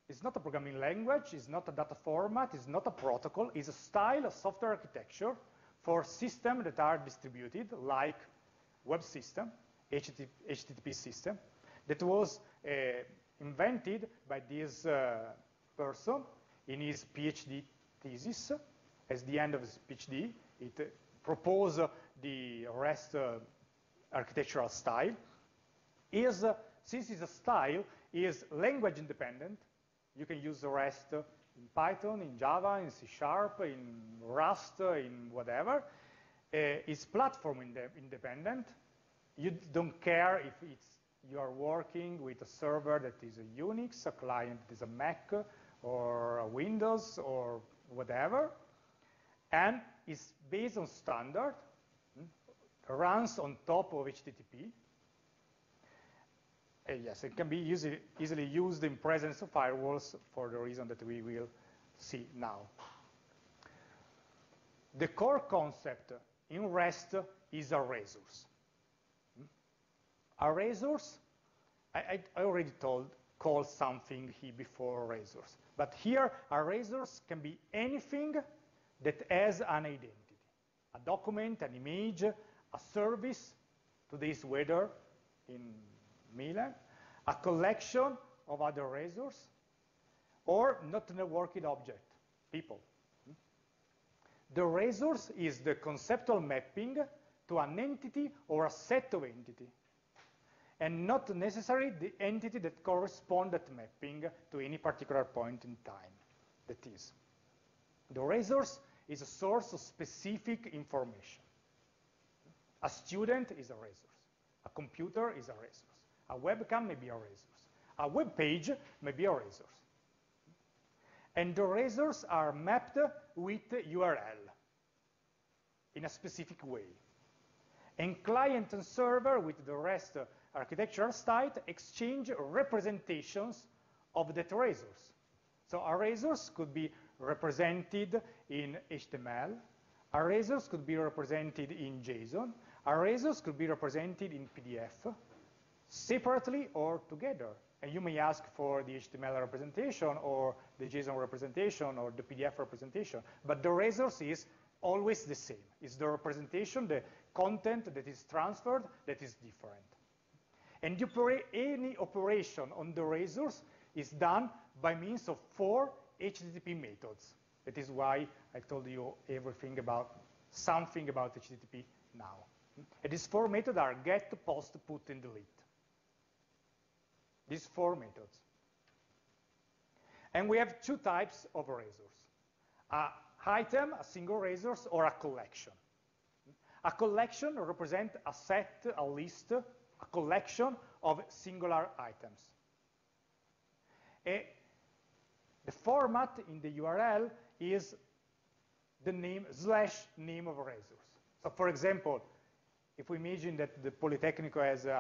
It's not a programming language, it's not a data format, it's not a protocol, it's a style of software architecture for systems that are distributed, like web system, HTTP, system, that was uh, invented by this uh, person in his PhD thesis. At the end of his PhD, it uh, proposed the REST uh, architectural style. Is, uh, since it's a style, is language independent. You can use REST in Python, in Java, in C Sharp, in Rust, in whatever. Uh, it's platform independent. You don't care if it's you are working with a server that is a Unix, a client that is a Mac, or Windows, or whatever, and is based on standard, hmm, runs on top of HTTP. Uh, yes, it can be easy, easily used in presence of firewalls for the reason that we will see now. The core concept in REST is a resource. A resource, I, I already told, called something here before resource. But here, a resource can be anything that has an identity. A document, an image, a service, today's weather in Milan, a collection of other resources, or not a working object, people. The resource is the conceptual mapping to an entity or a set of entity and not necessarily the entity that corresponds that mapping to any particular point in time. That is, the resource is a source of specific information. A student is a resource. A computer is a resource. A webcam may be a resource. A web page may be a resource. And the resources are mapped with URL in a specific way. And client and server with the REST architectural state exchange representations of the resource. So a resource could be represented in HTML, a resource could be represented in JSON, a resource could be represented in PDF, separately or together. And you may ask for the HTML representation or the JSON representation or the PDF representation, but the resource is always the same. It's the representation, the content that is transferred that is different. And any operation on the resource is done by means of four HTTP methods. That is why I told you everything about something about HTTP now. And these four methods are get, post, put, and delete. These four methods. And we have two types of resource. A item, a single resource, or a collection. A collection represents a set, a list a collection of singular items. A, the format in the URL is the name slash name of a resource. So for example, if we imagine that the Politecnico has a,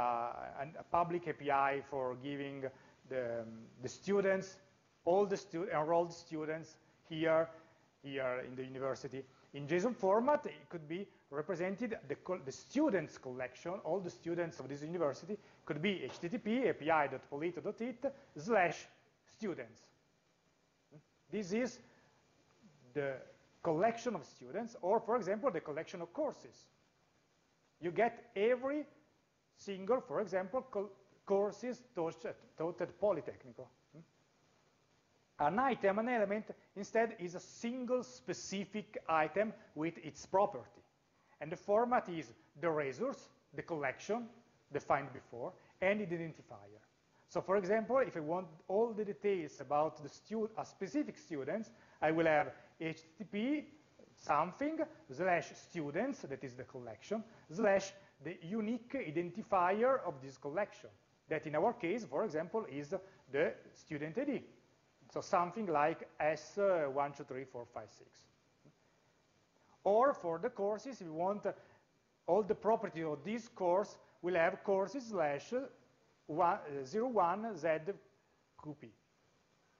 a public API for giving the, the students, all the stu enrolled students here, here in the university, in JSON format, it could be represented, the, the, students collection, all the students of this university, could be http api.polito.it slash students. This is the collection of students, or for example, the collection of courses. You get every single, for example, courses taught at, Politecnico. An item, an element, instead is a single specific item with its property. And the format is the resource, the collection, defined before, and the identifier. So for example, if I want all the details about the a specific students, I will have HTTP something slash students, that is the collection, slash the unique identifier of this collection. That in our case, for example, is the student ID. So something like S123456. Uh, or for the courses, if you want uh, all the property of this course, we'll have courses slash uh, 01ZQP.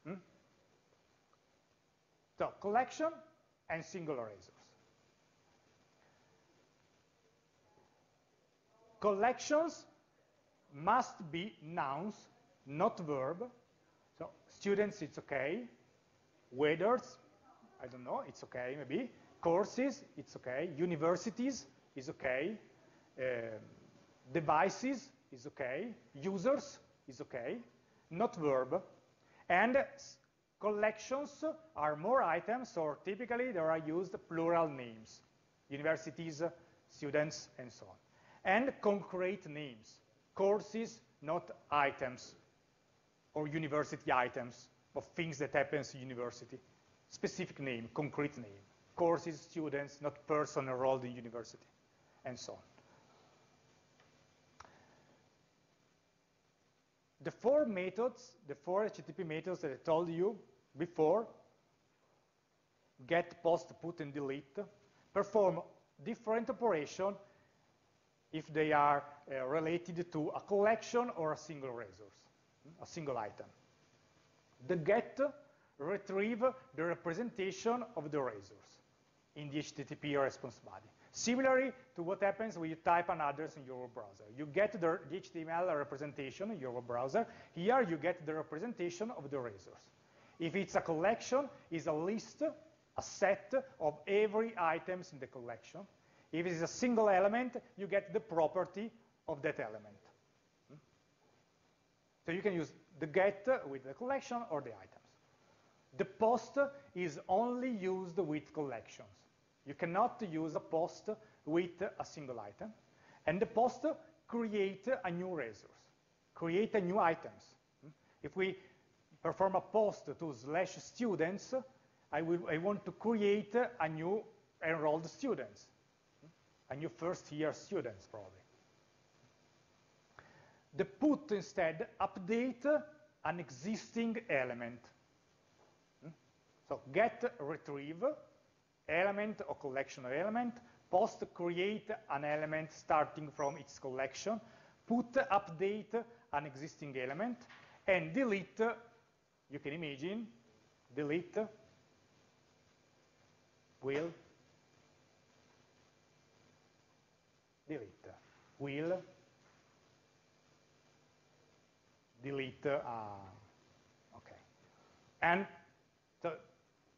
Hmm? So collection and singular resource. collections must be nouns, not verb. Students, it's okay. Waders, I don't know, it's okay maybe. Courses, it's okay. Universities is okay. Uh, devices is okay. Users is okay. Not verb. And collections are more items, or typically there are used plural names. Universities, students, and so on. And concrete names. Courses, not items, or university items of things that happens in university. Specific name, concrete name. Courses, students, not person enrolled in university, and so on. The four methods, the four HTTP methods that I told you before, get, post, put, and delete, perform different operation if they are uh, related to a collection or a single resource, a single item. The get retrieve the representation of the resource in the HTTP response body. Similarly to what happens when you type an address in your browser. You get the, HTML representation in your browser. Here you get the representation of the resource. If it's a collection, it's a list, a set of every items in the collection. If it's a single element, you get the property of that element. So you can use the get with the collection or the items. The post is only used with collections. You cannot use a post with a single item. And the post create a new resource, create a new items. Hmm? If we perform a post to slash students, I, will, I want to create a new enrolled students, hmm? a new first year students probably. The put instead update an existing element. Hmm? So get retrieve element or collection of element, post create an element starting from its collection, put update an existing element, and delete, you can imagine, delete will delete will delete uh, okay and so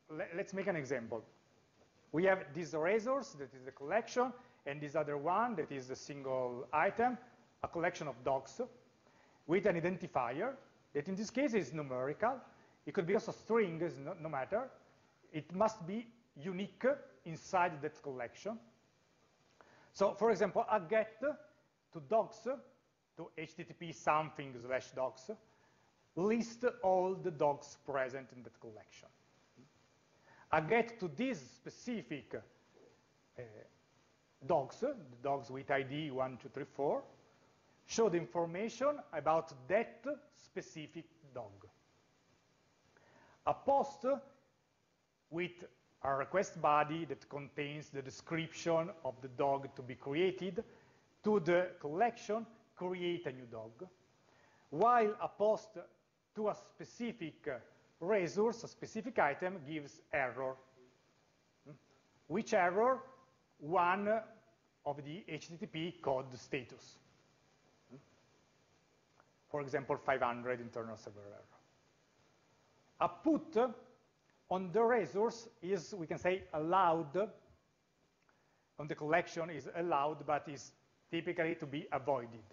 let, us make an example we have this resource that is the collection, and this other one that is a single item, a collection of dogs, with an identifier that in this case is numerical. It could be also string, no, no matter. It must be unique inside that collection. So for example, a get to dogs, to http something slash dogs, list all the dogs present in that collection. I get to this specific uh, dogs, the dogs with ID 1234, show the information about that specific dog. A post with a request body that contains the description of the dog to be created to the collection, create a new dog, while a post to a specific resource, a specific item, gives error. Hmm? Which error? One of the HTTP code status. Hmm? For example, 500 internal server error. A put on the resource is, we can say, allowed. On the collection is allowed, but is typically to be avoided.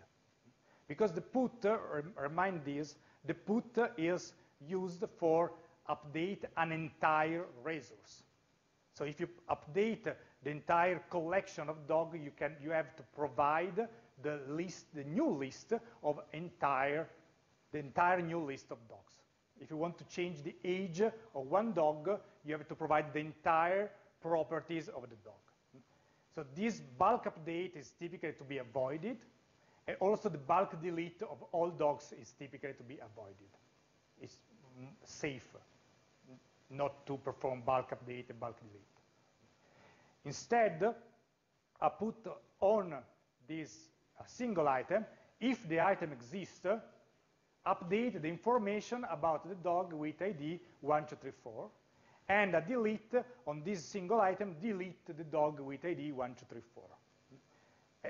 Because the put, uh, remind this, the put uh, is used for update an entire resource. So if you update uh, the entire collection of dog, you can you have to provide the list, the new list of entire, the entire new list of dogs. If you want to change the age of one dog, you have to provide the entire properties of the dog. So this bulk update is typically to be avoided, and also the bulk delete of all dogs is typically to be avoided. It's safe not to perform bulk update and bulk delete. Instead, I put on this single item, if the item exists, update the information about the dog with ID 1234, and a delete on this single item, delete the dog with ID 1234.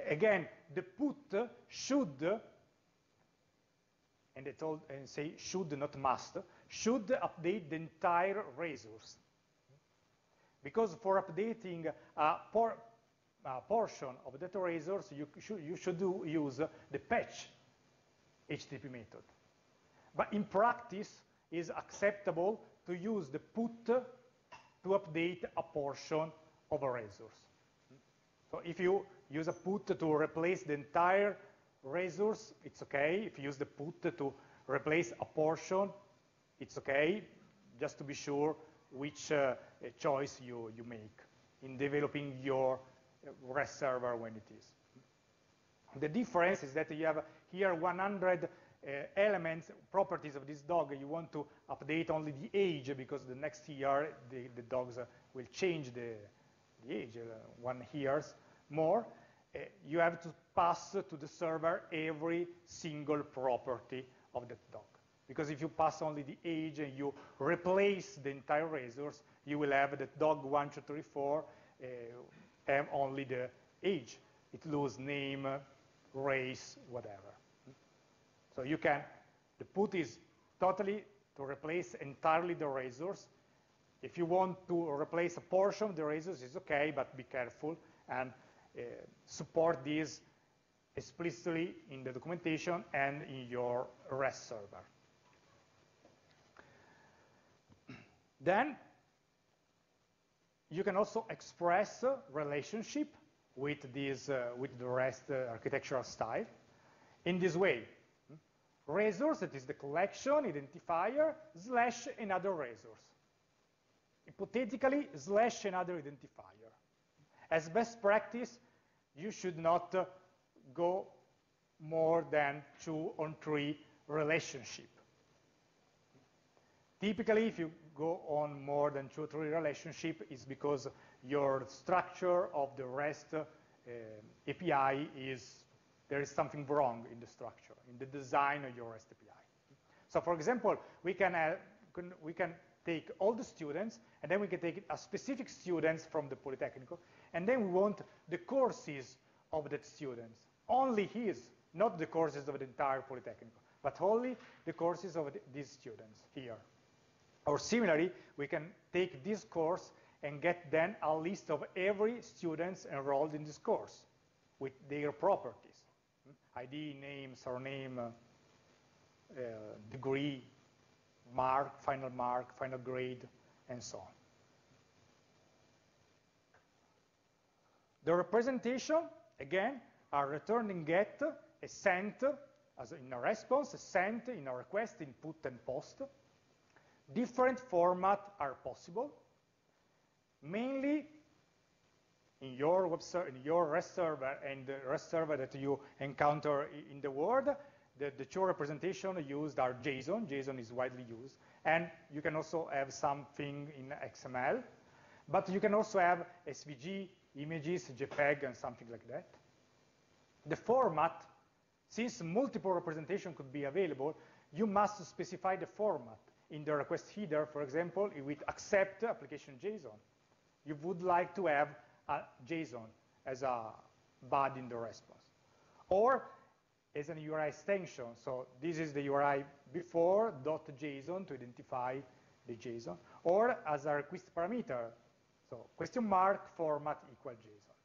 Again, the put should, and, told, and say should, not must, should update the entire resource. Because for updating a, por a portion of data resource, you should, you should do, use the patch HTTP method. But in practice, it's acceptable to use the put to update a portion of a resource. So if you use a put to replace the entire resource, it's okay. If you use the put to replace a portion, it's okay, just to be sure which uh, choice you, you make in developing your REST server when it is. The difference is that you have here 100 uh, elements, properties of this dog. You want to update only the age because the next year the, the dogs uh, will change the, the age, uh, one years more. Uh, you have to pass to the server every single property of that dog. Because if you pass only the age and you replace the entire resource, you will have the dog 1, 2, 3, 4 uh, have only the age. It lose name, race, whatever. So you can, the put is totally to replace entirely the resource. If you want to replace a portion of the resource, it's okay, but be careful and support this explicitly in the documentation and in your REST server. Then you can also express relationship with, this, uh, with the REST uh, architectural style in this way. Resource, that is the collection identifier, slash another resource. Hypothetically, slash another identifier. As best practice, you should not uh, go more than two or three relationship. Typically, if you go on more than two or three relationship, it's because your structure of the REST uh, API is, there is something wrong in the structure, in the design of your REST API. So for example, we can, uh, can, we can take all the students, and then we can take a specific students from the Polytechnic, and then we want the courses of that students, only his, not the courses of the entire Polytechnic, but only the courses of the, these students here. Or similarly, we can take this course and get then a list of every students enrolled in this course with their properties. ID, name, surname, uh, uh, degree, mark, final mark, final grade, and so on. The representation, again, are returning get, a sent, as in a response, a sent in a request, in put and post. Different formats are possible. Mainly in your web in your REST server and the REST server that you encounter in the world, the, the two representations used are JSON. JSON is widely used. And you can also have something in XML. But you can also have SVG, images, JPEG, and something like that. The format, since multiple representation could be available, you must specify the format in the request header, for example, with accept application JSON. You would like to have a JSON as a body in the response. Or as an URI extension. So this is the URI before .json to identify the JSON. Or as a request parameter. So question mark format equal JSON.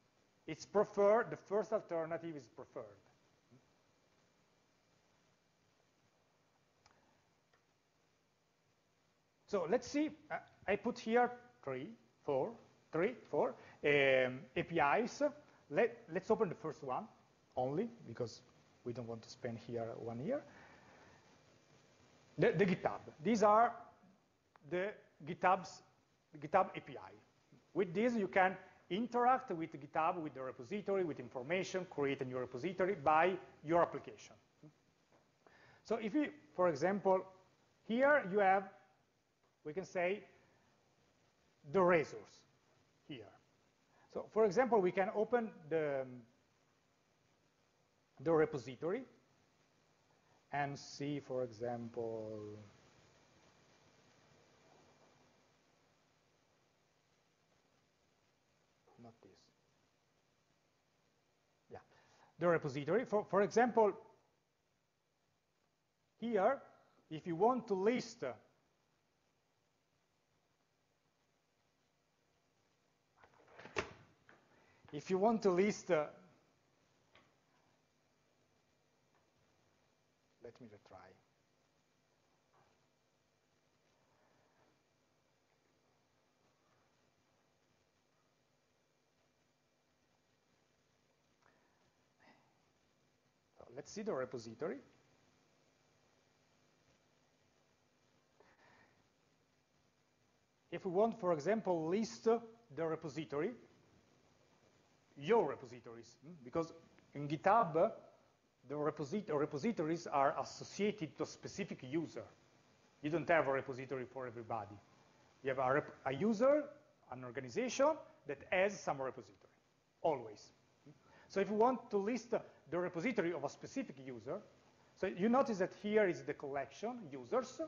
It's preferred, the first alternative is preferred. So let's see, I put here three, four, three, four um, APIs. Let, let's open the first one only because we don't want to spend here one year. The, the GitHub. These are the GitHub's GitHub API. With this, you can interact with GitHub, with the repository, with information, create a new repository by your application. So if you, for example, here you have we can say the resource here. So for example, we can open the, the repository and see, for example, not this. Yeah. the repository. For, for example, here, if you want to list uh, if you want to list uh, let me retry so let's see the repository if we want for example list the repository your repositories, hmm? because in GitHub, the reposit repositories are associated to a specific user. You don't have a repository for everybody. You have a, a user, an organization that has some repository, always. So if you want to list the repository of a specific user, so you notice that here is the collection, users,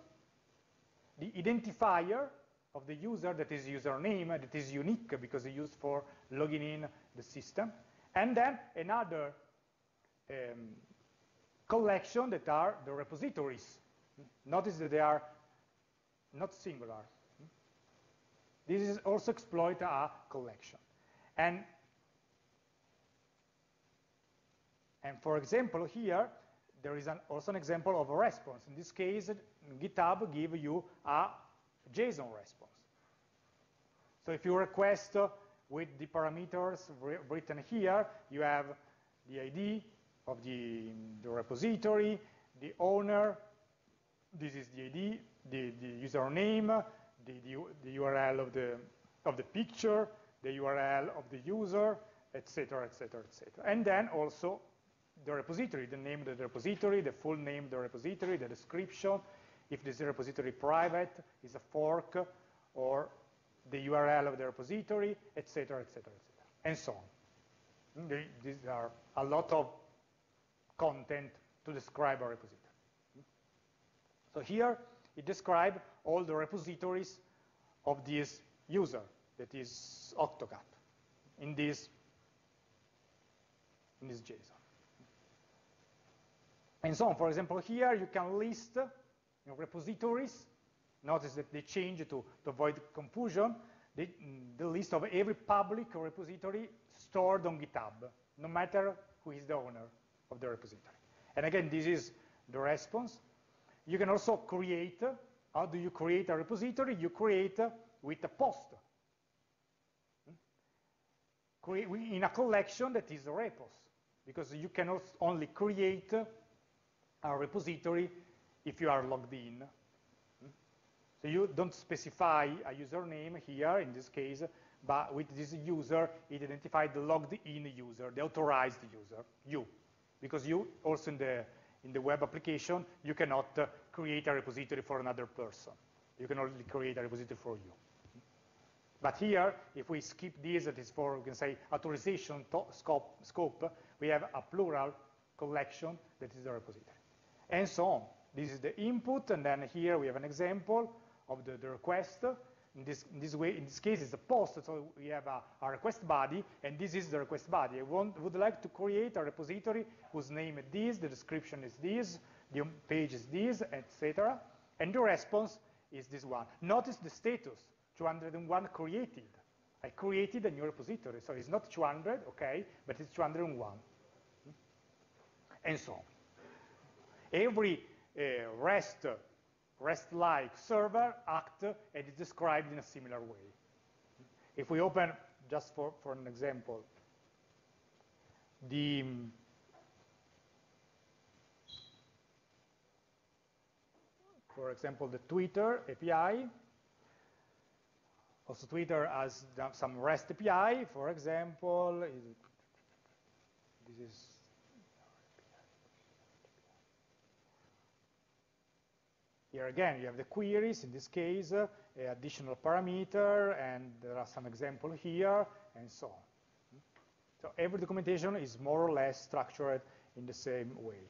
the identifier of the user that is username that is unique because it's used for logging in the system, and then another um, collection that are the repositories. Notice that they are not singular. This is also exploit a collection. And, and for example, here, there is an, also an example of a response. In this case, GitHub give you a JSON response. So if you request uh, with the parameters written here, you have the ID of the, the repository, the owner, this is the ID, the, the username, the, the, the URL of the, of the picture, the URL of the user, etc., etc., etc. And then also the repository, the name of the repository, the full name of the repository, the description, if this repository private, is a fork, or the URL of the repository, etc., etc., etc., and so on. Mm, these are a lot of content to describe a repository. So here it describes all the repositories of this user, that is Octocat, in this, in this JSON. And so on. For example, here you can list you know, repositories Notice that they change to, to avoid confusion the, the list of every public repository stored on GitHub, no matter who is the owner of the repository. And again, this is the response. You can also create, how do you create a repository? You create with a post. Hmm? In a collection that is repos, because you can only create a repository if you are logged in so you don't specify a username here, in this case, but with this user, it identified the logged in user, the authorized user, you. Because you, also in the, in the web application, you cannot uh, create a repository for another person. You can only create a repository for you. But here, if we skip this, that is for, we can say, authorization scope, scope, we have a plural collection that is the repository. And so on. This is the input, and then here we have an example of the, the request. In this, in this, way, in this case, it's a post, so we have a, a request body, and this is the request body. I want, would like to create a repository whose name is this, the description is this, the page is this, etc. And the response is this one. Notice the status, 201 created. I created a new repository, so it's not 200, okay, but it's 201. And so on. Every uh, REST REST-like server act and is described in a similar way. If we open, just for, for an example, the for example, the Twitter API. Also, Twitter has some REST API, for example. This is Here again, you have the queries, in this case, uh, additional parameter, and there are some examples here, and so on. So every documentation is more or less structured in the same way.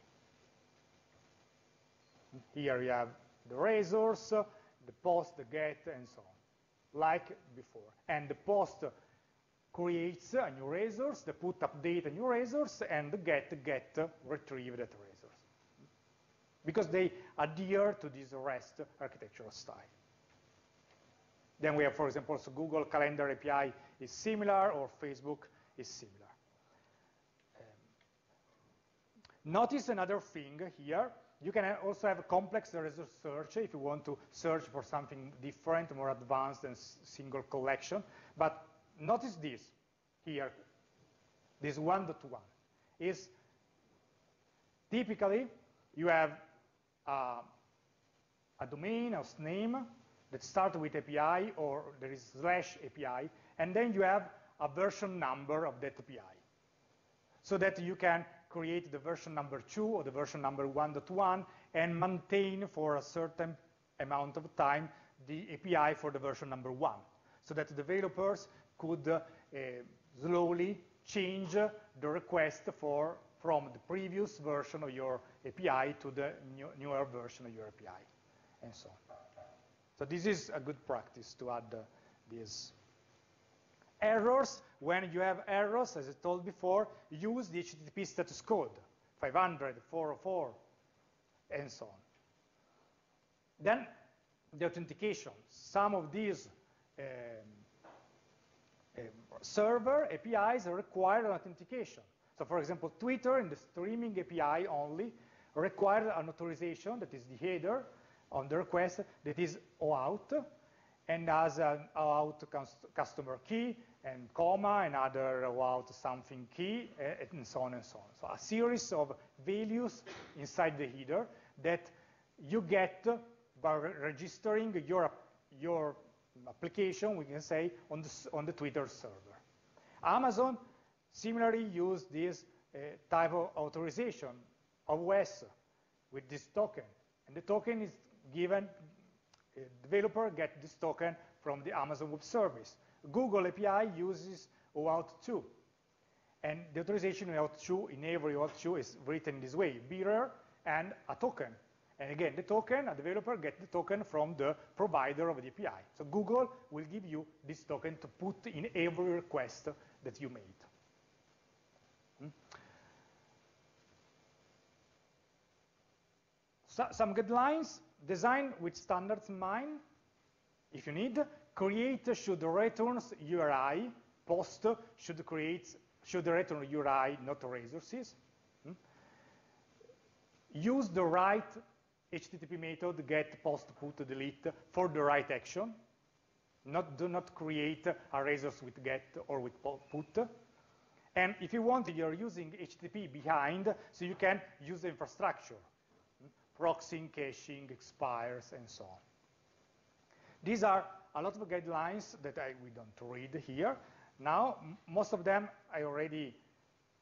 Here you have the resource, the post, the get, and so on, like before. And the post creates a new resource, the put update a new resource, and the get get retrieve that resource. Because they adhere to this REST architectural style. Then we have, for example, also Google Calendar API is similar, or Facebook is similar. Um, notice another thing here. You can also have a complex resource search if you want to search for something different, more advanced than single collection. But notice this here, this one-to-one, is typically you have uh, a domain, a name that starts with API, or there is slash API, and then you have a version number of that API. So that you can create the version number 2 or the version number 1.1 and maintain for a certain amount of time the API for the version number 1 so that developers could uh, slowly change the request for from the previous version of your API to the new, newer version of your API, and so on. So this is a good practice to add uh, these errors. When you have errors, as I told before, use the HTTP status code, 500, 404, and so on. Then the authentication. Some of these um, um, server APIs require an authentication. So for example, Twitter in the streaming API only requires an authorization, that is the header on the request, that is OAuth, and has an OAuth customer key, and comma, and other OAuth something key, and so on and so on. So a series of values inside the header that you get by registering your, your application, we can say, on the, on the Twitter server. Amazon similarly use this uh, type of authorization of OS with this token. And the token is given, uh, developer get this token from the Amazon Web Service. Google API uses OAuth 2. And the authorization in OAuth 2, in every OAuth 2 is written this way, bearer and a token. And again, the token, a developer gets the token from the provider of the API. So Google will give you this token to put in every request that you made. Hmm? So, some guidelines, design with standards in mind, if you need. Create should return URI, post should create should return URI, not resources. Hmm? Use the right HTTP method get, post, put, delete for the right action. Not, do not create a resource with get or with put. And if you want, you're using HTTP behind, so you can use the infrastructure, proxying, caching, expires, and so on. These are a lot of guidelines that I, we don't read here. Now, most of them I already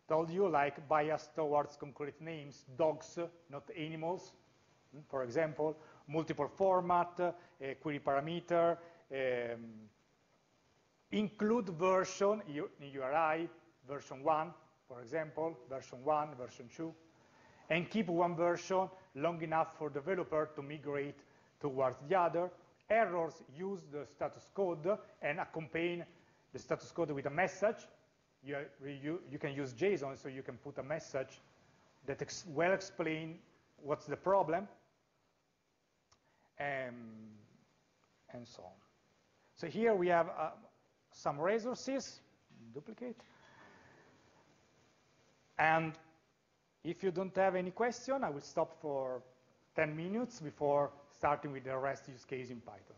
told you, like bias towards concrete names, dogs, not animals, Hmm? For example, multiple format, uh, query parameter, um, include version in URI, version 1, for example, version 1, version 2, and keep one version long enough for developer to migrate towards the other. Errors use the status code and accompany the status code with a message. You, you, you can use JSON, so you can put a message that ex well explain what's the problem, and, and so on. So here we have uh, some resources, duplicate. And if you don't have any question, I will stop for 10 minutes before starting with the REST use case in Python.